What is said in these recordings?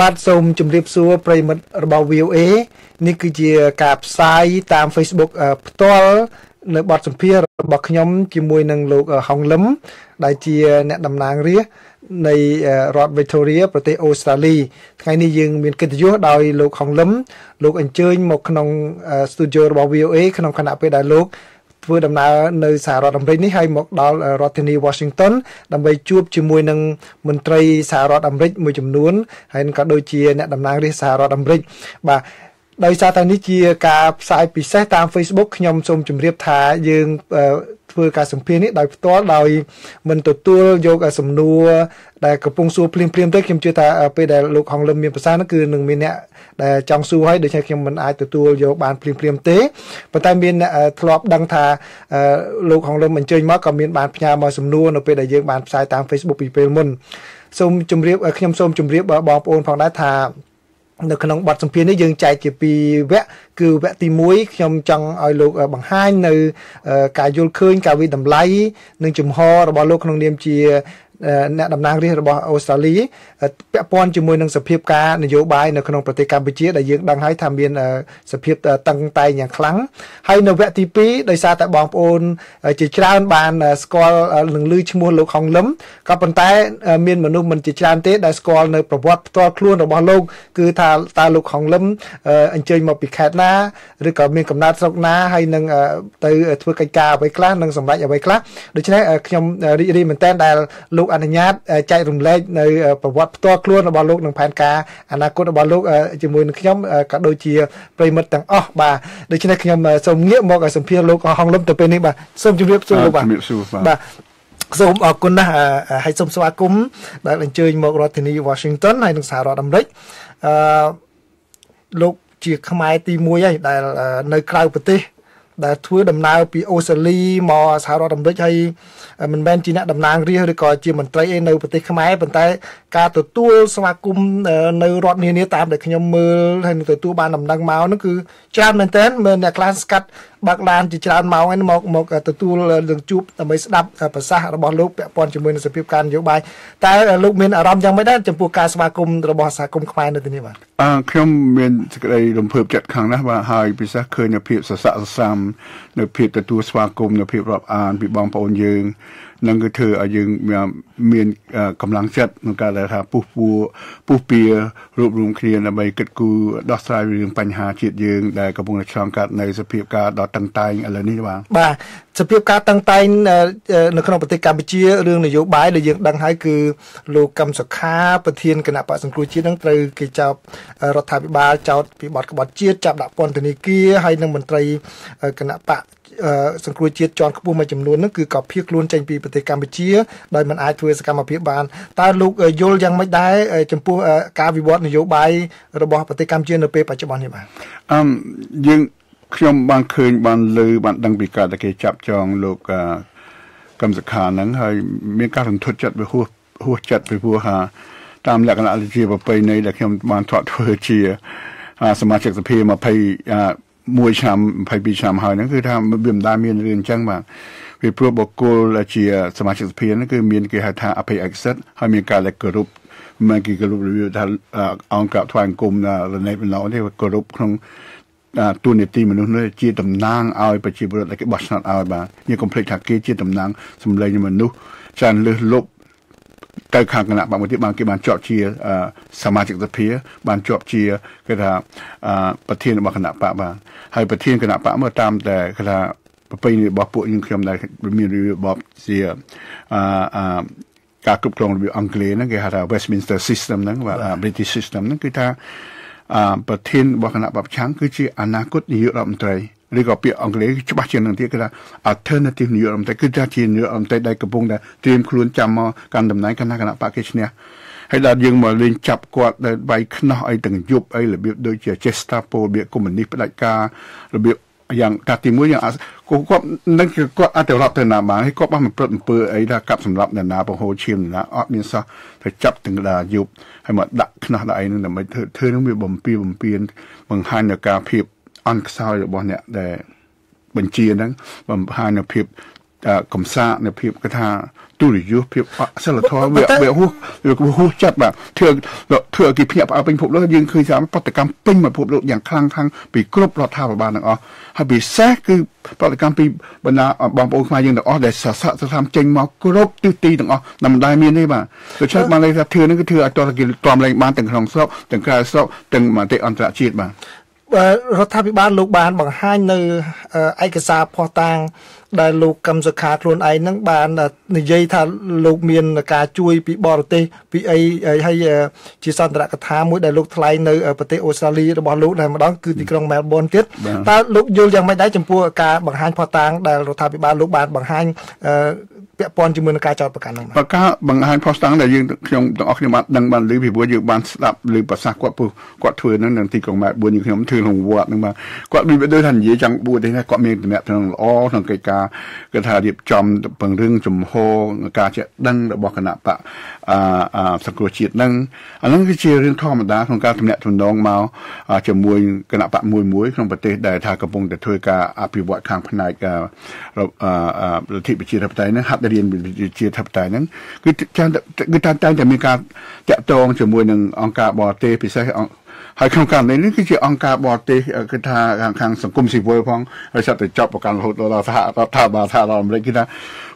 បាទសូមជម្រាបសួរប្រិមិត្តរបស់ VOA នេះគឺជាការផ្សាយតាម Facebook ផ្ទាល់នៅបទសម្ភាសរបស់ខ្ញុំជាមួយនឹងលោកហុងលឹមដែលជាអ្នកតំណាងរាស្ត្រនៃរដ្ឋ Victoria ប្រទេសអូស្ត្រាលីថ្ងៃនេះយើងមានកិត្តិយសដោយលោកហុងលឹមលោកអញ្ជើញមកក្នុង studio របស់ VOA ក្នុងគណៈពេលដែលលោក ធ្វើដំណើរនៅសហរដ្ឋអាមេរិកនេះហើយមកដល់រដ្ឋធានី Washington ដើម្បីជួបជាមួយនឹងមន្ត្រីសហរដ្ឋអាមេរិកមួយចំនួនហើយក៏ដូចជាអ្នកតំណាងរាស្ត្រសហរដ្ឋអាមេរិកបាទ ដោយសារតែនេះជាការផ្សាយពិសេសតាម Facebook ខ្ញុំសូមជម្រាបថាយើងធ្វើការសម្ភាសនេះដោយផ្ទាល់ដោយមិនទទួលយកសំណួរដែលកំពុងសួរភ្លាមភ្លាមទៅខ្ញុំជឿថាពេលដែលលោកហងលឹមមានប្រសាសន៍នោះគឺនឹងមានអ្នកដែលចង់សួរហើយដូច្នេះខ្ញុំមិនអាចទទួលយកបានភ្លាមភ្លាមទេប៉ុន្តែមានអ្នកធ្លាប់ដឹងថាលោកហងលឹមអញ្ជើញមកក៏មានបានផ្ញើមកសំណួរនៅពេលដែលយើងបានផ្សាយតាម Facebook ពីពេលមុនសូមជម្រាបខ្ញុំសូមជម្រាបបងប្អូនផងដែរថា នៅក្នុងបទសម្ភាសន៍នេះយើងចែកជាពីរវគ្គគឺវគ្គទី1ខ្ញុំចង់ឲ្យលោកបង្ហាញនៅ ការយល់ឃើញការវិតម្លៃនិងជំហររបស់លោកក្នុងនាមជា អ្នកតំណាងរាស្ត្ររបស់អូស្ត្រាលីពាក់ព័ន្ធជាមួយនឹងសភាពការនយោបាយនៅក្នុងប្រទេសកម្ពុជាដែលយើងដឹងហើយថាមានសភាពតឹងតែងយ៉ាងខ្លាំងហើយនៅវគ្គទី2ដោយសារតែបងប្អូនជាច្រើនបានស្គាល់នឹងឮឈ្មោះលោកហុងលឹមក៏ប៉ុន្តែមានមនុស្សមិនជាច្រើនទេដែលស្គាល់នៅប្រវត្តិផ្ទាល់ខ្លួនរបស់លោកគឺថាតើលោកហុងលឹមអញ្ជើញមកពីខេត្តណាឬក៏មានកំណើតស្រុកណាហើយនឹងទៅធ្វើកិច្ចការអ្វីខ្លះនិងសម្រេចអ្វីខ្លះដូច្នេះខ្ញុំរីករាយមែនតើដែលលោកអនុញ្ញាតចែករំលែកនៅប្រវត្តិផ្ទាល់ខ្លួនរបស់លោកនិងផែនការអនាគតរបស់លោកជាមួយនឹងខ្ញុំក៏ដូចជាប្រិមិត្តទាំងអស់បាទដូច្នេះខ្ញុំសូមងាកមកសម្ភាសលោកហងលឹមទៅពេលនេះបាទសូមជម្រាបសួរលោកបាទជម្រាបសួរបាទសូមអរគុណណាស់ហើយសូមស្វាគមន៍ដែលអញ្ជើញមករដ្ឋធានី Washington ហើយនិងសហរដ្ឋអាមេរិកអឺលោកជាខ្មែរទី1ហើយដែលនៅក្រៅប្រទេស ដែលធ្វើដំណើរពីអូស្ត្រាលីមកសហរដ្ឋអាមេរិកហើយមិនមែនជាអ្នកតំណាងរាស្ត្រឬក៏ជាមន្ត្រីអីនៅប្រទេសខ្មែរប៉ុន្តែការទទួលស្វាគមន៍នៅរដ្ឋនានាតាមដែលខ្ញុំមើលហើយនឹងទទួលបានដំណឹងមកនោះគឺច្រើនមែនទែនមើលអ្នកខ្លះស្កាត់បើកឡានជាច្រើនម៉ោងហើយមកមកទទួលនឹងជួបដើម្បីស្ដាប់ប្រសាសន៍របស់លោកពាក់ព័ន្ធជាមួយនឹងសភាពការនយោបាយតែលោកមានអារម្មណ៍យ៉ាងម៉េចដែរចំពោះការស្វាគមន៍របស់សហគមន៍ខ្មែរនៅទីនេះបាទអឺខ្ញុំមានសេចក្តីរំភើបចិត្តខាងណាស់បាទហើយពិសេសឃើញនៅភាពសស័កសសាមនៅភាពទទួលស្វាគមន៍នៅភាពរាប់អានពីបងប្អូនយើង នឹងគឺធ្វើឲ្យយើងមានកម្លាំងចិត្តក្នុងការដែលថាពុះពួរពុះពៀរួបរวมគ្នាដើម្បីគិតគូរដោះស្រាយរឿងបញ្ហាជាតិយើងដែលកំពុងតែឆ្លងកាត់នៅសភាពការដ៏តឹងតែងឥឡូវនេះបាទបាទសភាពការតឹងតែងនៅក្នុងប្រទេសកម្ពុជារឿងនយោបាយដែលយើងដឹងហើយគឺលោកកឹមសុខាប្រធានគណៈបកសង្គ្រោះជាតិនឹងត្រូវគេចោទរដ្ឋាភិបាលចោទពីបទក្បត់ជាតិចាប់ដាក់ពន្ធនាគារហើយនឹងមន្ត្រីគណៈបកស ង្គ្រោះជាតិជាន់ខ្ពស់មួយចំនួនហ្នឹងគឺក៏ភៀសខ្លួនចេញពីប្រទេសកម្ពុជាដោយមិនអាចធ្វើសកម្មភាពបានតើលោកយល់យ៉ាងម៉េចដែរចំពោះការវិវត្តនយោបាយរបស់ប្រទេសកម្ពុជានៅពេលបច្ចុប្បន្ននេះបាទអឺយើងខ្ញុំបានឃើញបានលើបានដឹងពីការដែលគេចាប់ចងលោកកម្មសខាហ្នឹងហើយមានការរំភើបចិត្តវាហួសហួសចិត្តពីព្រោះថាតាមលក្ខណៈជាប្រពៃណីដែលខ្ញុំបានធ្លាប់ធ្វើជាសមាជិកសភា20 មួយឆ្នាំ22ឆ្នាំហើយហ្នឹងគឺថាវាមិនដែលមានរឿងអញ្ចឹងបាទពីព្រោះបុគ្គលជាសមាជិកសភាហ្នឹងគឺមានគេហៅថាអភ័យឯកសិទ្ធហើយមានការលេខគោរពមិនគេគោរពរបៀបថាអង្គក្រាបថ្វាយអង្គមរណេបណោនេះគោរពក្នុងទូនីតិមនុស្សនេះជាតំណាងឲ្យប្រជាពលរដ្ឋដែលគេបោះឆ្នោតឲ្យបាទយើងកុំភ្លេចថាគេជាតំណាងសម្លេងមនុស្សច្រើនលើសលប់ ទៅខាងគណៈបកមួយទៀតបានគេបានជាប់ជាសមាជិកសភា បានជាប់ជាគេថាប្រធានរបស់គណៈបកបានហើយប្រធានគណៈបកមកតាមតែគេថាប្រពៃណីរបស់ពួកយើងខ្ញុំដែលមានរបបជាអឺការគ្រប់គ្រងរបៀបអង់គ្លេសហ្នឹងគេហៅថា Westminster System ហ្នឹងបាទ British System ហ្នឹងគឺថាអឺប្រធានរបស់គណៈបព្វឆាំងគឺជាអនាគតនាយករដ្ឋមន្ត្រី ឬក៏ពាក្យអង់គ្លេសច្បាស់ជាងនឹងទៀតគឺថា alternative នាយករដ្ឋមន្ត្រីគឺថាជានាយករដ្ឋមន្ត្រីដែលកំពុងតែត្រៀមខ្លួនចាំមកកាន់តំណែងគណៈគណៈបកគេឈ្នះហើយដល់យើងមកលេងចាប់គាត់ដែលបៃខ្នោះអីទាំងយប់អីរបៀបដូចជា Gestapo របៀបកុម្មុយនីសផ្ដាច់ការរបៀបយ៉ាងតាទីមួយយ៉ាងគាត់នឹងគាត់អត់ទៅរាប់ទៅណាបានហើយគាត់បានប្រព្រឹត្តអំពើអីថាកាប់សម្លាប់អ្នកណាបង្ហូរឈាមអ្នកណាអត់មានសោះទៅចាប់ទាំងដាយប់ហើយមកដាក់ខ្នោះដាក់អីនឹងដើម្បីធ្វើធ្វើនឹងវាបំពីបំពៀនបង្ហាញនៅការភាព អន់ខ្សោយរបស់អ្នកដែលបញ្ជាហ្នឹងបង្ហាញនៅភាពកំសាកនៅភាពគេថាទូរយុទ្ធភាពអសិលធម៌វាវាហួសវាហួសចិត្តបាទធ្វើធ្វើឲ្យគេភ្ញាក់ផ្អើលពេញពិភពលោកយើងឃើញថាបដកម្មពេញពិភពលោកយ៉ាងខ្លាំងខ្លាំងពីគ្រប់រដ្ឋាភិបាលទាំងអស់ហើយពិសេសគឺបដកម្មពីបណ្ដាបងប្អូនខ្មែរយើងទាំងអស់ដែលសស័កសកម្មចេញមកគ្រប់ទិសទីទាំងអស់តែមិនដែលមានទេបាទដូច្នេះបានន័យថាធ្វើនឹងគឺធ្វើឲ្យតរគេតាមលែងបានទាំងក្នុងស្រុកទាំងក្រៅស្រុកទាំងមតិអន្តរជាតិបាទ រដ្ឋាភិបាលលោកបានបង្ហាញនៅឯកសារផុសតាង ដែលលោកកឹមសុខាខ្លួនឯងហ្នឹងបាននិយាយថាលោកមានការជួយពីបរទេសពីអីហើយជាសន្ទរកថាមួយដែលលោកថ្លែងនៅប្រទេសអូស្ត្រាលីរបស់លោកតែម្ដងគឺទីក្រុងមែលប៊នទៀតតើលោកយល់យ៉ាងម៉េចដែរចំពោះការបង្ហាញផុសតាងដែលរដ្ឋាភិបាលលោកបានបង្ហាញ ពាក់ព័ន្ធជាមួយនឹងការចោទប្រកាន់ហ្នឹងបាទការបង្ហាញផុសតាងដែលយើងខ្ញុំទាំងអស់ខ្ញុំបានដឹងបានឮពីព្រោះយើងបានស្ដាប់ឮប្រសាសន៍គាត់ពុះគាត់ធ្វើហ្នឹងនៅទីក្រុងមែលប៊នយើងខ្ញុំធ្វើក្នុងវត្តហ្នឹងបាទគាត់មានដូចថានិយាយចង់បួសទេគាត់មានតំណែងល្អក្នុងកិច្ចការគឺថារៀបចំពង្រឹងជំហរការចេះដឹងរបស់គណៈបកអឺសង្គ្រោះជាតិនឹងអានឹងគឺជារឿងធម្មតាក្នុងការទំនាក់ទំនងមកជាមួយគណៈបកមួយមួយក្នុងប្រទេសដែលថាកំពុងតែធ្វើការអភិវឌ្ឍខាងផ្នែកលទ្ធិប្រជាធិបតេយ្យហ្នឹងហាត់រៀនប្រជាធិបតេយ្យហ្នឹងគឺចាគឺតែតែមានការតាក់ទងជាមួយនឹងអង្គការបរទេសពិសេសហើយក្នុងករណីនេះគឺជាអង្គការបរទេសគឺថាខាងខាងសង្គមស៊ីវិលផងហើយចាប់តែចប់ប្រកាន់រហូតដល់សហរដ្ឋាភិបាលសហរដ្ឋអាមេរិកគឺថា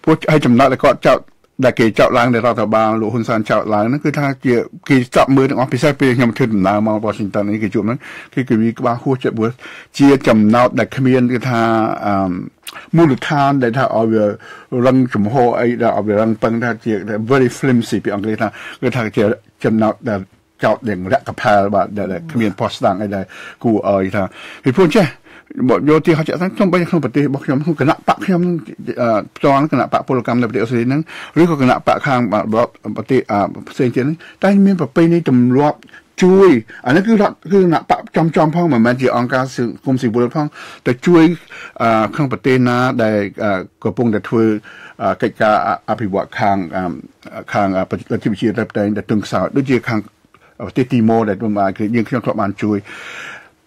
ពួកឲ្យចំណត់ដែលគាត់ចោត ដែលគេចោតឡើងនៅរដ្ឋបាលលោកហ៊ុនសែនចោតឡើងហ្នឹងគឺថាជាគេចាប់មើលទាំងអស់ពិសេសពេលខ្ញុំធ្វើដំណើរមក Washington នេះគេជួបហ្នឹងគេគេវាក្បាលហួសចិត្តព្រោះជាចំណោទដែលគ្មានគឺថាអឺមូលដ្ឋានដែលថាឲ្យវារឹងចំហអីដែលឲ្យវារឹងពឹងថាជា very flimsy ពីអង់គ្លេសថាគឺថាជាចំណោទដែលចោតយ៉ាងរកផាលបាទដែលគ្មានផុសស្ដាំអីដែលគួរឲ្យថាពីព្រោះចេះមក យកទីហត់ចាក់ខ្ញុំបីក្នុងប្រទេសរបស់ខ្ញុំក្នុងគណៈបកខ្ញុំផ្ទាល់គណៈបកពលកម្មនៅប្រទេសអូស្ត្រាលីហ្នឹងឬក៏គណៈបកខាងប្រទេសផ្សេងទៀតហ្នឹងតែមានប្រពៃណីទម្លាប់ជួយអានេះគឺគឺគណៈបកចំចំផងមិនមែនជាអង្គការសង្គមស៊ីវិលផងតែជួយក្នុងប្រទេសណាដែលកំពុងតែធ្វើកិច្ចការអភិវឌ្ឍខាងខាងប្រជាជាតិតែតែទទឹងខ្សោយដូចជាខាងប្រទេសទីម៉ូដែលបានយើងខ្ញុំធ្លាប់បានជួយ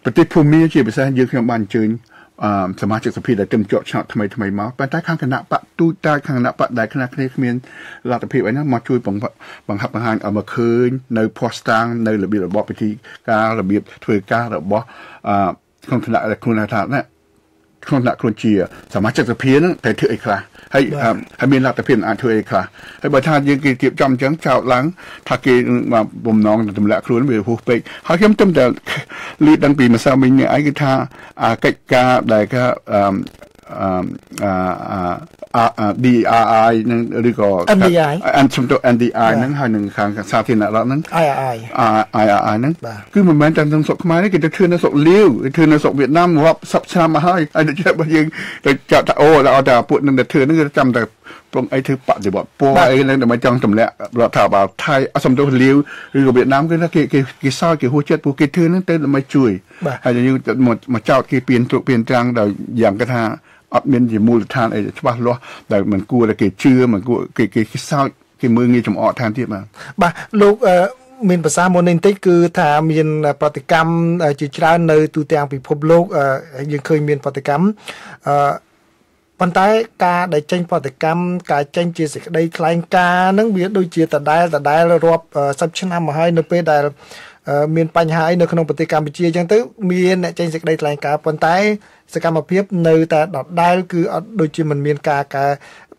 ប្រទេសភូមាជាពិសេសយើងខ្ញុំបានអញ្ជើញអឺសមាជិកសភាដែលទើបជាប់ឆ្នោតថ្មីថ្មីមកប៉ុន្តែខាងគណៈបកទូចតាចខាងគណៈបកដែលខ្លះគ្នាគ្មានលទ្ធភាពអីណាមកជួយបង្ហាត់បង្ហាញឲ្យមកឃើញនៅភ័ស្តុតាងនៅរបៀបរបបពិធីការរបៀបធ្វើការរបស់អឺក្នុងឋានៈដែលខ្លួនថាណាក្នុងឋានៈខ្លួនជាសមាជិកសភាហ្នឹងតែធ្វើអីខ្លះ ហើយហើយមានលទ្ធភាពអាចធ្វើអីខ្លះហើយបើថាយើងគេទៀបចំអញ្ចឹងចោតឡើងថាគេបំណងទម្លាក់ខ្លួនវាហួសពេកហើយខ្ញុំទៅតែលឺដឹងពីម្សិលមិញនេះឯងគឺថាកិច្ចការដែលគេអឺ DRI នឹងឬក៏ NDI អានជំទៅ NDI ហ្នឹងហើយនឹងខាងសាធារណរដ្ឋហ្នឹង IRI IRI ហ្នឹងគឺមិនមែនតែក្នុងស្រុកខ្មែរទេគេទៅធ្វើនៅស្រុកលាវគេធ្វើនៅស្រុកវៀតណាមរាប់សិបឆ្នាំមកហើយហើយដូចរបស់យើងទៅចាត់ថាអូដល់តែពួកនឹងទៅធ្វើហ្នឹងគឺចាំតែពងអីធ្វើបដិវត្តពណ៌អីហ្នឹងដើម្បីចង់ទម្លាក់រដ្ឋាភិបាលថៃអសំទោសលាវឬក៏វៀតណាមគឺគេគេគេសោយគេហួសចិត្តពួកគេធ្វើហ្នឹងទៅដើម្បីជួយហើយយើងមកចោតគេពៀនទ្រុកពៀនត្រាំងដោយយ៉ាងគេថា អត់មានជាមូលដ្ឋានអីច្បាស់លាស់ដែលមិនគួរតែគេជឿមិនគួរគេគេសោចគេមើលងាយចំអកឋានទៀតបាទបាទលោកមានភាសាមុននេះបន្តិចគឺថាមានប្រតិកម្មជាច្រើននៅទូទាំងពិភពលោកយើងឃើញមានប្រតិកម្មអឺប៉ុន្តែការដែលចេញប្រតិកម្មការចេញជាសេចក្តីថ្លែងការណ៍ហ្នឹងវាដូចជាដដែលដដែលរាប់សិបឆ្នាំមកហើយនៅពេលដែលមានបញ្ហាអីនៅក្នុងប្រទេសកម្ពុជាអញ្ចឹងទៅមានអ្នកចេញសេចក្តីថ្លែងការណ៍ប៉ុន្តែ សកម្មភាពនៅតែដដែលគឺអត់ដូចជាមិនមានការកែ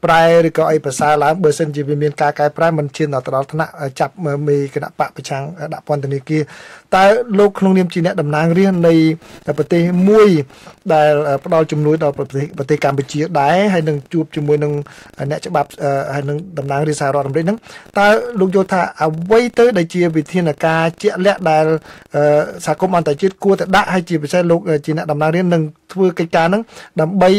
ប្រែឬក៏អីប្រសើរឡើងបើសិនជាវាមានការកែប្រែមិនឈានដល់ទៅដល់ថ្នាក់ចាប់មេគណៈបកប្រឆាំងដាក់ពន្ធនាគារតើលោកក្នុងនាមជាអ្នកតំណាងរាស្ត្រនៃប្រទេសមួយដែលផ្ដល់ជំនួយដល់ប្រទេសប្រទេសកម្ពុជាដែរហើយនឹងជួបជាមួយនឹងអ្នកច្បាប់ហើយនឹងតំណាងរាស្ត្រសហរដ្ឋអាមេរិកហ្នឹងតើលោកយល់ថាអ្វីទៅដែលជាវិធានការជាក់លាក់ដែលសហគមន៍អន្តរជាតិគួរតែដាក់ហើយជាពិសេសលោកជាអ្នកតំណាងរាស្ត្រនឹងធ្វើកិច្ចការហ្នឹងដើម្បី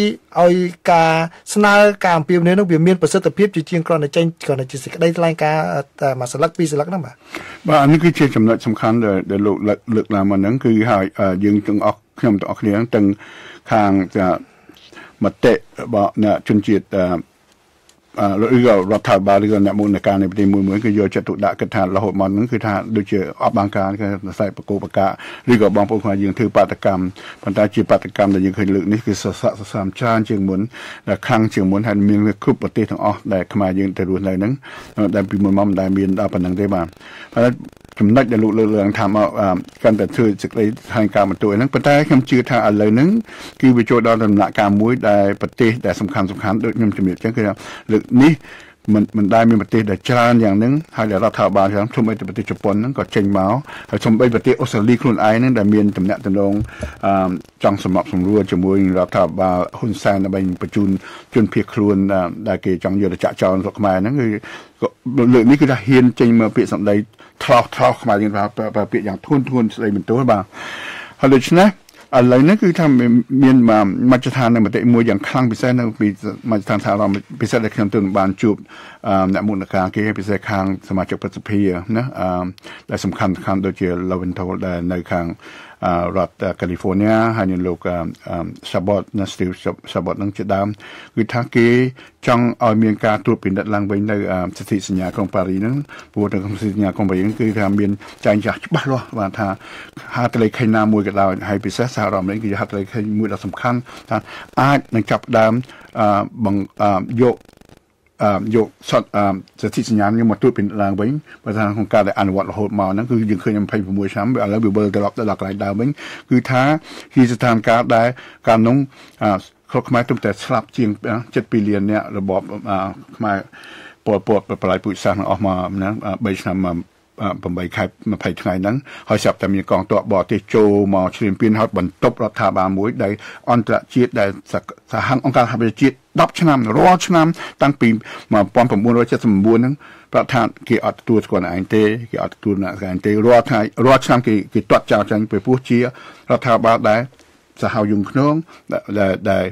ឲ្យការស្នើការអំពាវនាវនោះវាមានប្រសិទ្ធភាពជាជាងគ្រាន់តែចេញគ្រាន់តែជាសេចក្តីថ្លែងការណ៍តែមួយស្លឹកពីរស្លឹកហ្នឹងបាទបាទនេះគឺជាចំណុចសំខាន់ដែលលោកលើកឡើងមកហ្នឹងគឺហើយយើងទាំងអស់ខ្ញុំទាំងអស់គ្នាទាំងខាងមតិរបស់អ្នកជនជាតិ ឬក៏រដ្ឋាភិបាលឬក៏អ្នកមុនការនៃប្រទេសមួយមួយគឺយកចិត្តទុកដាក់គិតថារហូតមកហ្នឹងគឺថាដូចជាអបបង្ការគឺខ្សែបកោបកាឬក៏បងប្អូនខ្មែរយើងធ្វើបាតកម្មប៉ុន្តែជាបាតកម្មដែលយើងឃើញលើកនេះគឺសស័កសសាមច្រើនជាងមុនដែលខាងជាងមុនហើយមានគ្រប់ប្រទេសទាំងអស់ដែលខ្មែរយើងទៅរស់នៅហ្នឹងដែលពីមុនមកមិនដែលមានដល់ប៉ុណ្្នឹងទេបាទហើយ ចំណុចដែលលោកលើកឡើងថាមកកាន់តែធ្វើសេចក្តីថ្លែងការណ៍បន្ទួយហ្នឹងប៉ុន្តែខ្ញុំជឿថាឥឡូវហ្នឹងគឺវាចូលដល់ដំណាក់កាលមួយដែលប្រទេសដែលសំខាន់សំខាន់ដូចខ្ញុំជំរាបចឹងគឺលើកនេះ មិនមិនដែលមានប្រទេសដែលច្រើនយ៉ាងហ្នឹងហើយរដ្ឋាភិបាលយ៉ាងធំឯប្រទេសជប៉ុនហ្នឹងក៏ចេញមកហើយសូម្បីប្រទេសអូស្ត្រាលីខ្លួនឯងហ្នឹងដែលមានតំណែងតំណងអឺចង់សម្របសម្រួលជាមួយរដ្ឋាភិបាលហ៊ុនសែនដើម្បីបញ្ជូនជនភៀសខ្លួនដែលគេចង់យកទៅចាក់ចោលស្រុកខ្មែរហ្នឹងគឺលើកនេះគឺថាហ៊ានចេញមកពាក្យសម្ដីថ្លោះថ្លោះខ្មែរយើងប្រើពាក្យយ៉ាងធួនធួនស្ដីបន្ទោសបាទហើយដូច្នេះ ឥឡូវនេះគឺថាមានមជ្ឈដ្ឋាននៅមតិមួយយ៉ាងខ្លាំងពិសេសនៅពីមជ្ឈដ្ឋានសហរដ្ឋពិសេសដែលខ្ញុំទើបបានជួបអ្នកមុខការគេពិសេសខាងសមាជិកប្រសិទ្ធិណាដែលសំខាន់សំខាន់ដូចជា Loventhal ដែលនៅខាង រដ្ឋកាលីហ្វ័រញ៉ាហើយនឹងលោកសាបតណាស្ទីវសាបតនឹងជាដើមគឺថាគេចង់ឲ្យមានការត្រួតពិនិត្យឡើងវិញនៅសិទ្ធិសញ្ញាក្រុងប៉ារីហ្នឹងព្រោះនៅក្នុងសិទ្ធិសញ្ញាក្រុងប៉ារីហ្នឹងគឺថាមានចែងចាស់ច្បាស់លាស់បាទថាហាតលេខេណាមួយក៏ដោយហើយពិសេសសហរដ្ឋអាមេរិកគឺហាតលេខេមួយដ៏សំខាន់ថាអាចនឹងចាប់ដើមបង្យក យកសតសិទ្ធិសញ្ញានេះមកត្រួតពិនិត្យឡើងវិញបើថាក្នុងការដែលអនុវត្តរហូតមកហ្នឹងគឺយើងឃើញ26ឆ្នាំឥឡូវវាវិលត្រឡប់ទៅដល់កន្លែងដើមវិញគឺថាជាស្ថានភាពដែលកាលនោះខុសខ្មែរទុំតែស្លាប់ជាង7លានអ្នករបបខ្មែរពលពតបល័យពុជសាសន៍អស់មកណា3ឆ្នាំ 8ខែ20ថ្ងៃហ្នឹងហើយស្រាប់តែមានកងទ័ពបរទេសចូលមកឈ្លានពានហើយបន្ទប់រដ្ឋាភិបាលមួយដែលអន្តរជាតិដែលសហអង្គការសហប្រជាជាតិ10ឆ្នាំរាល់ឆ្នាំតាំងពី1979ហ្នឹងប្រធានគេអត់ទទួលស្គាល់ឯងទេគេអត់ទទួលអ្នកឯងទេរាល់ថ្ងៃរាល់ឆ្នាំគេគេទាត់ចោលចាញ់ពីពោះជារដ្ឋាភិបាលដែរសហយុងក្នុងដែលដែល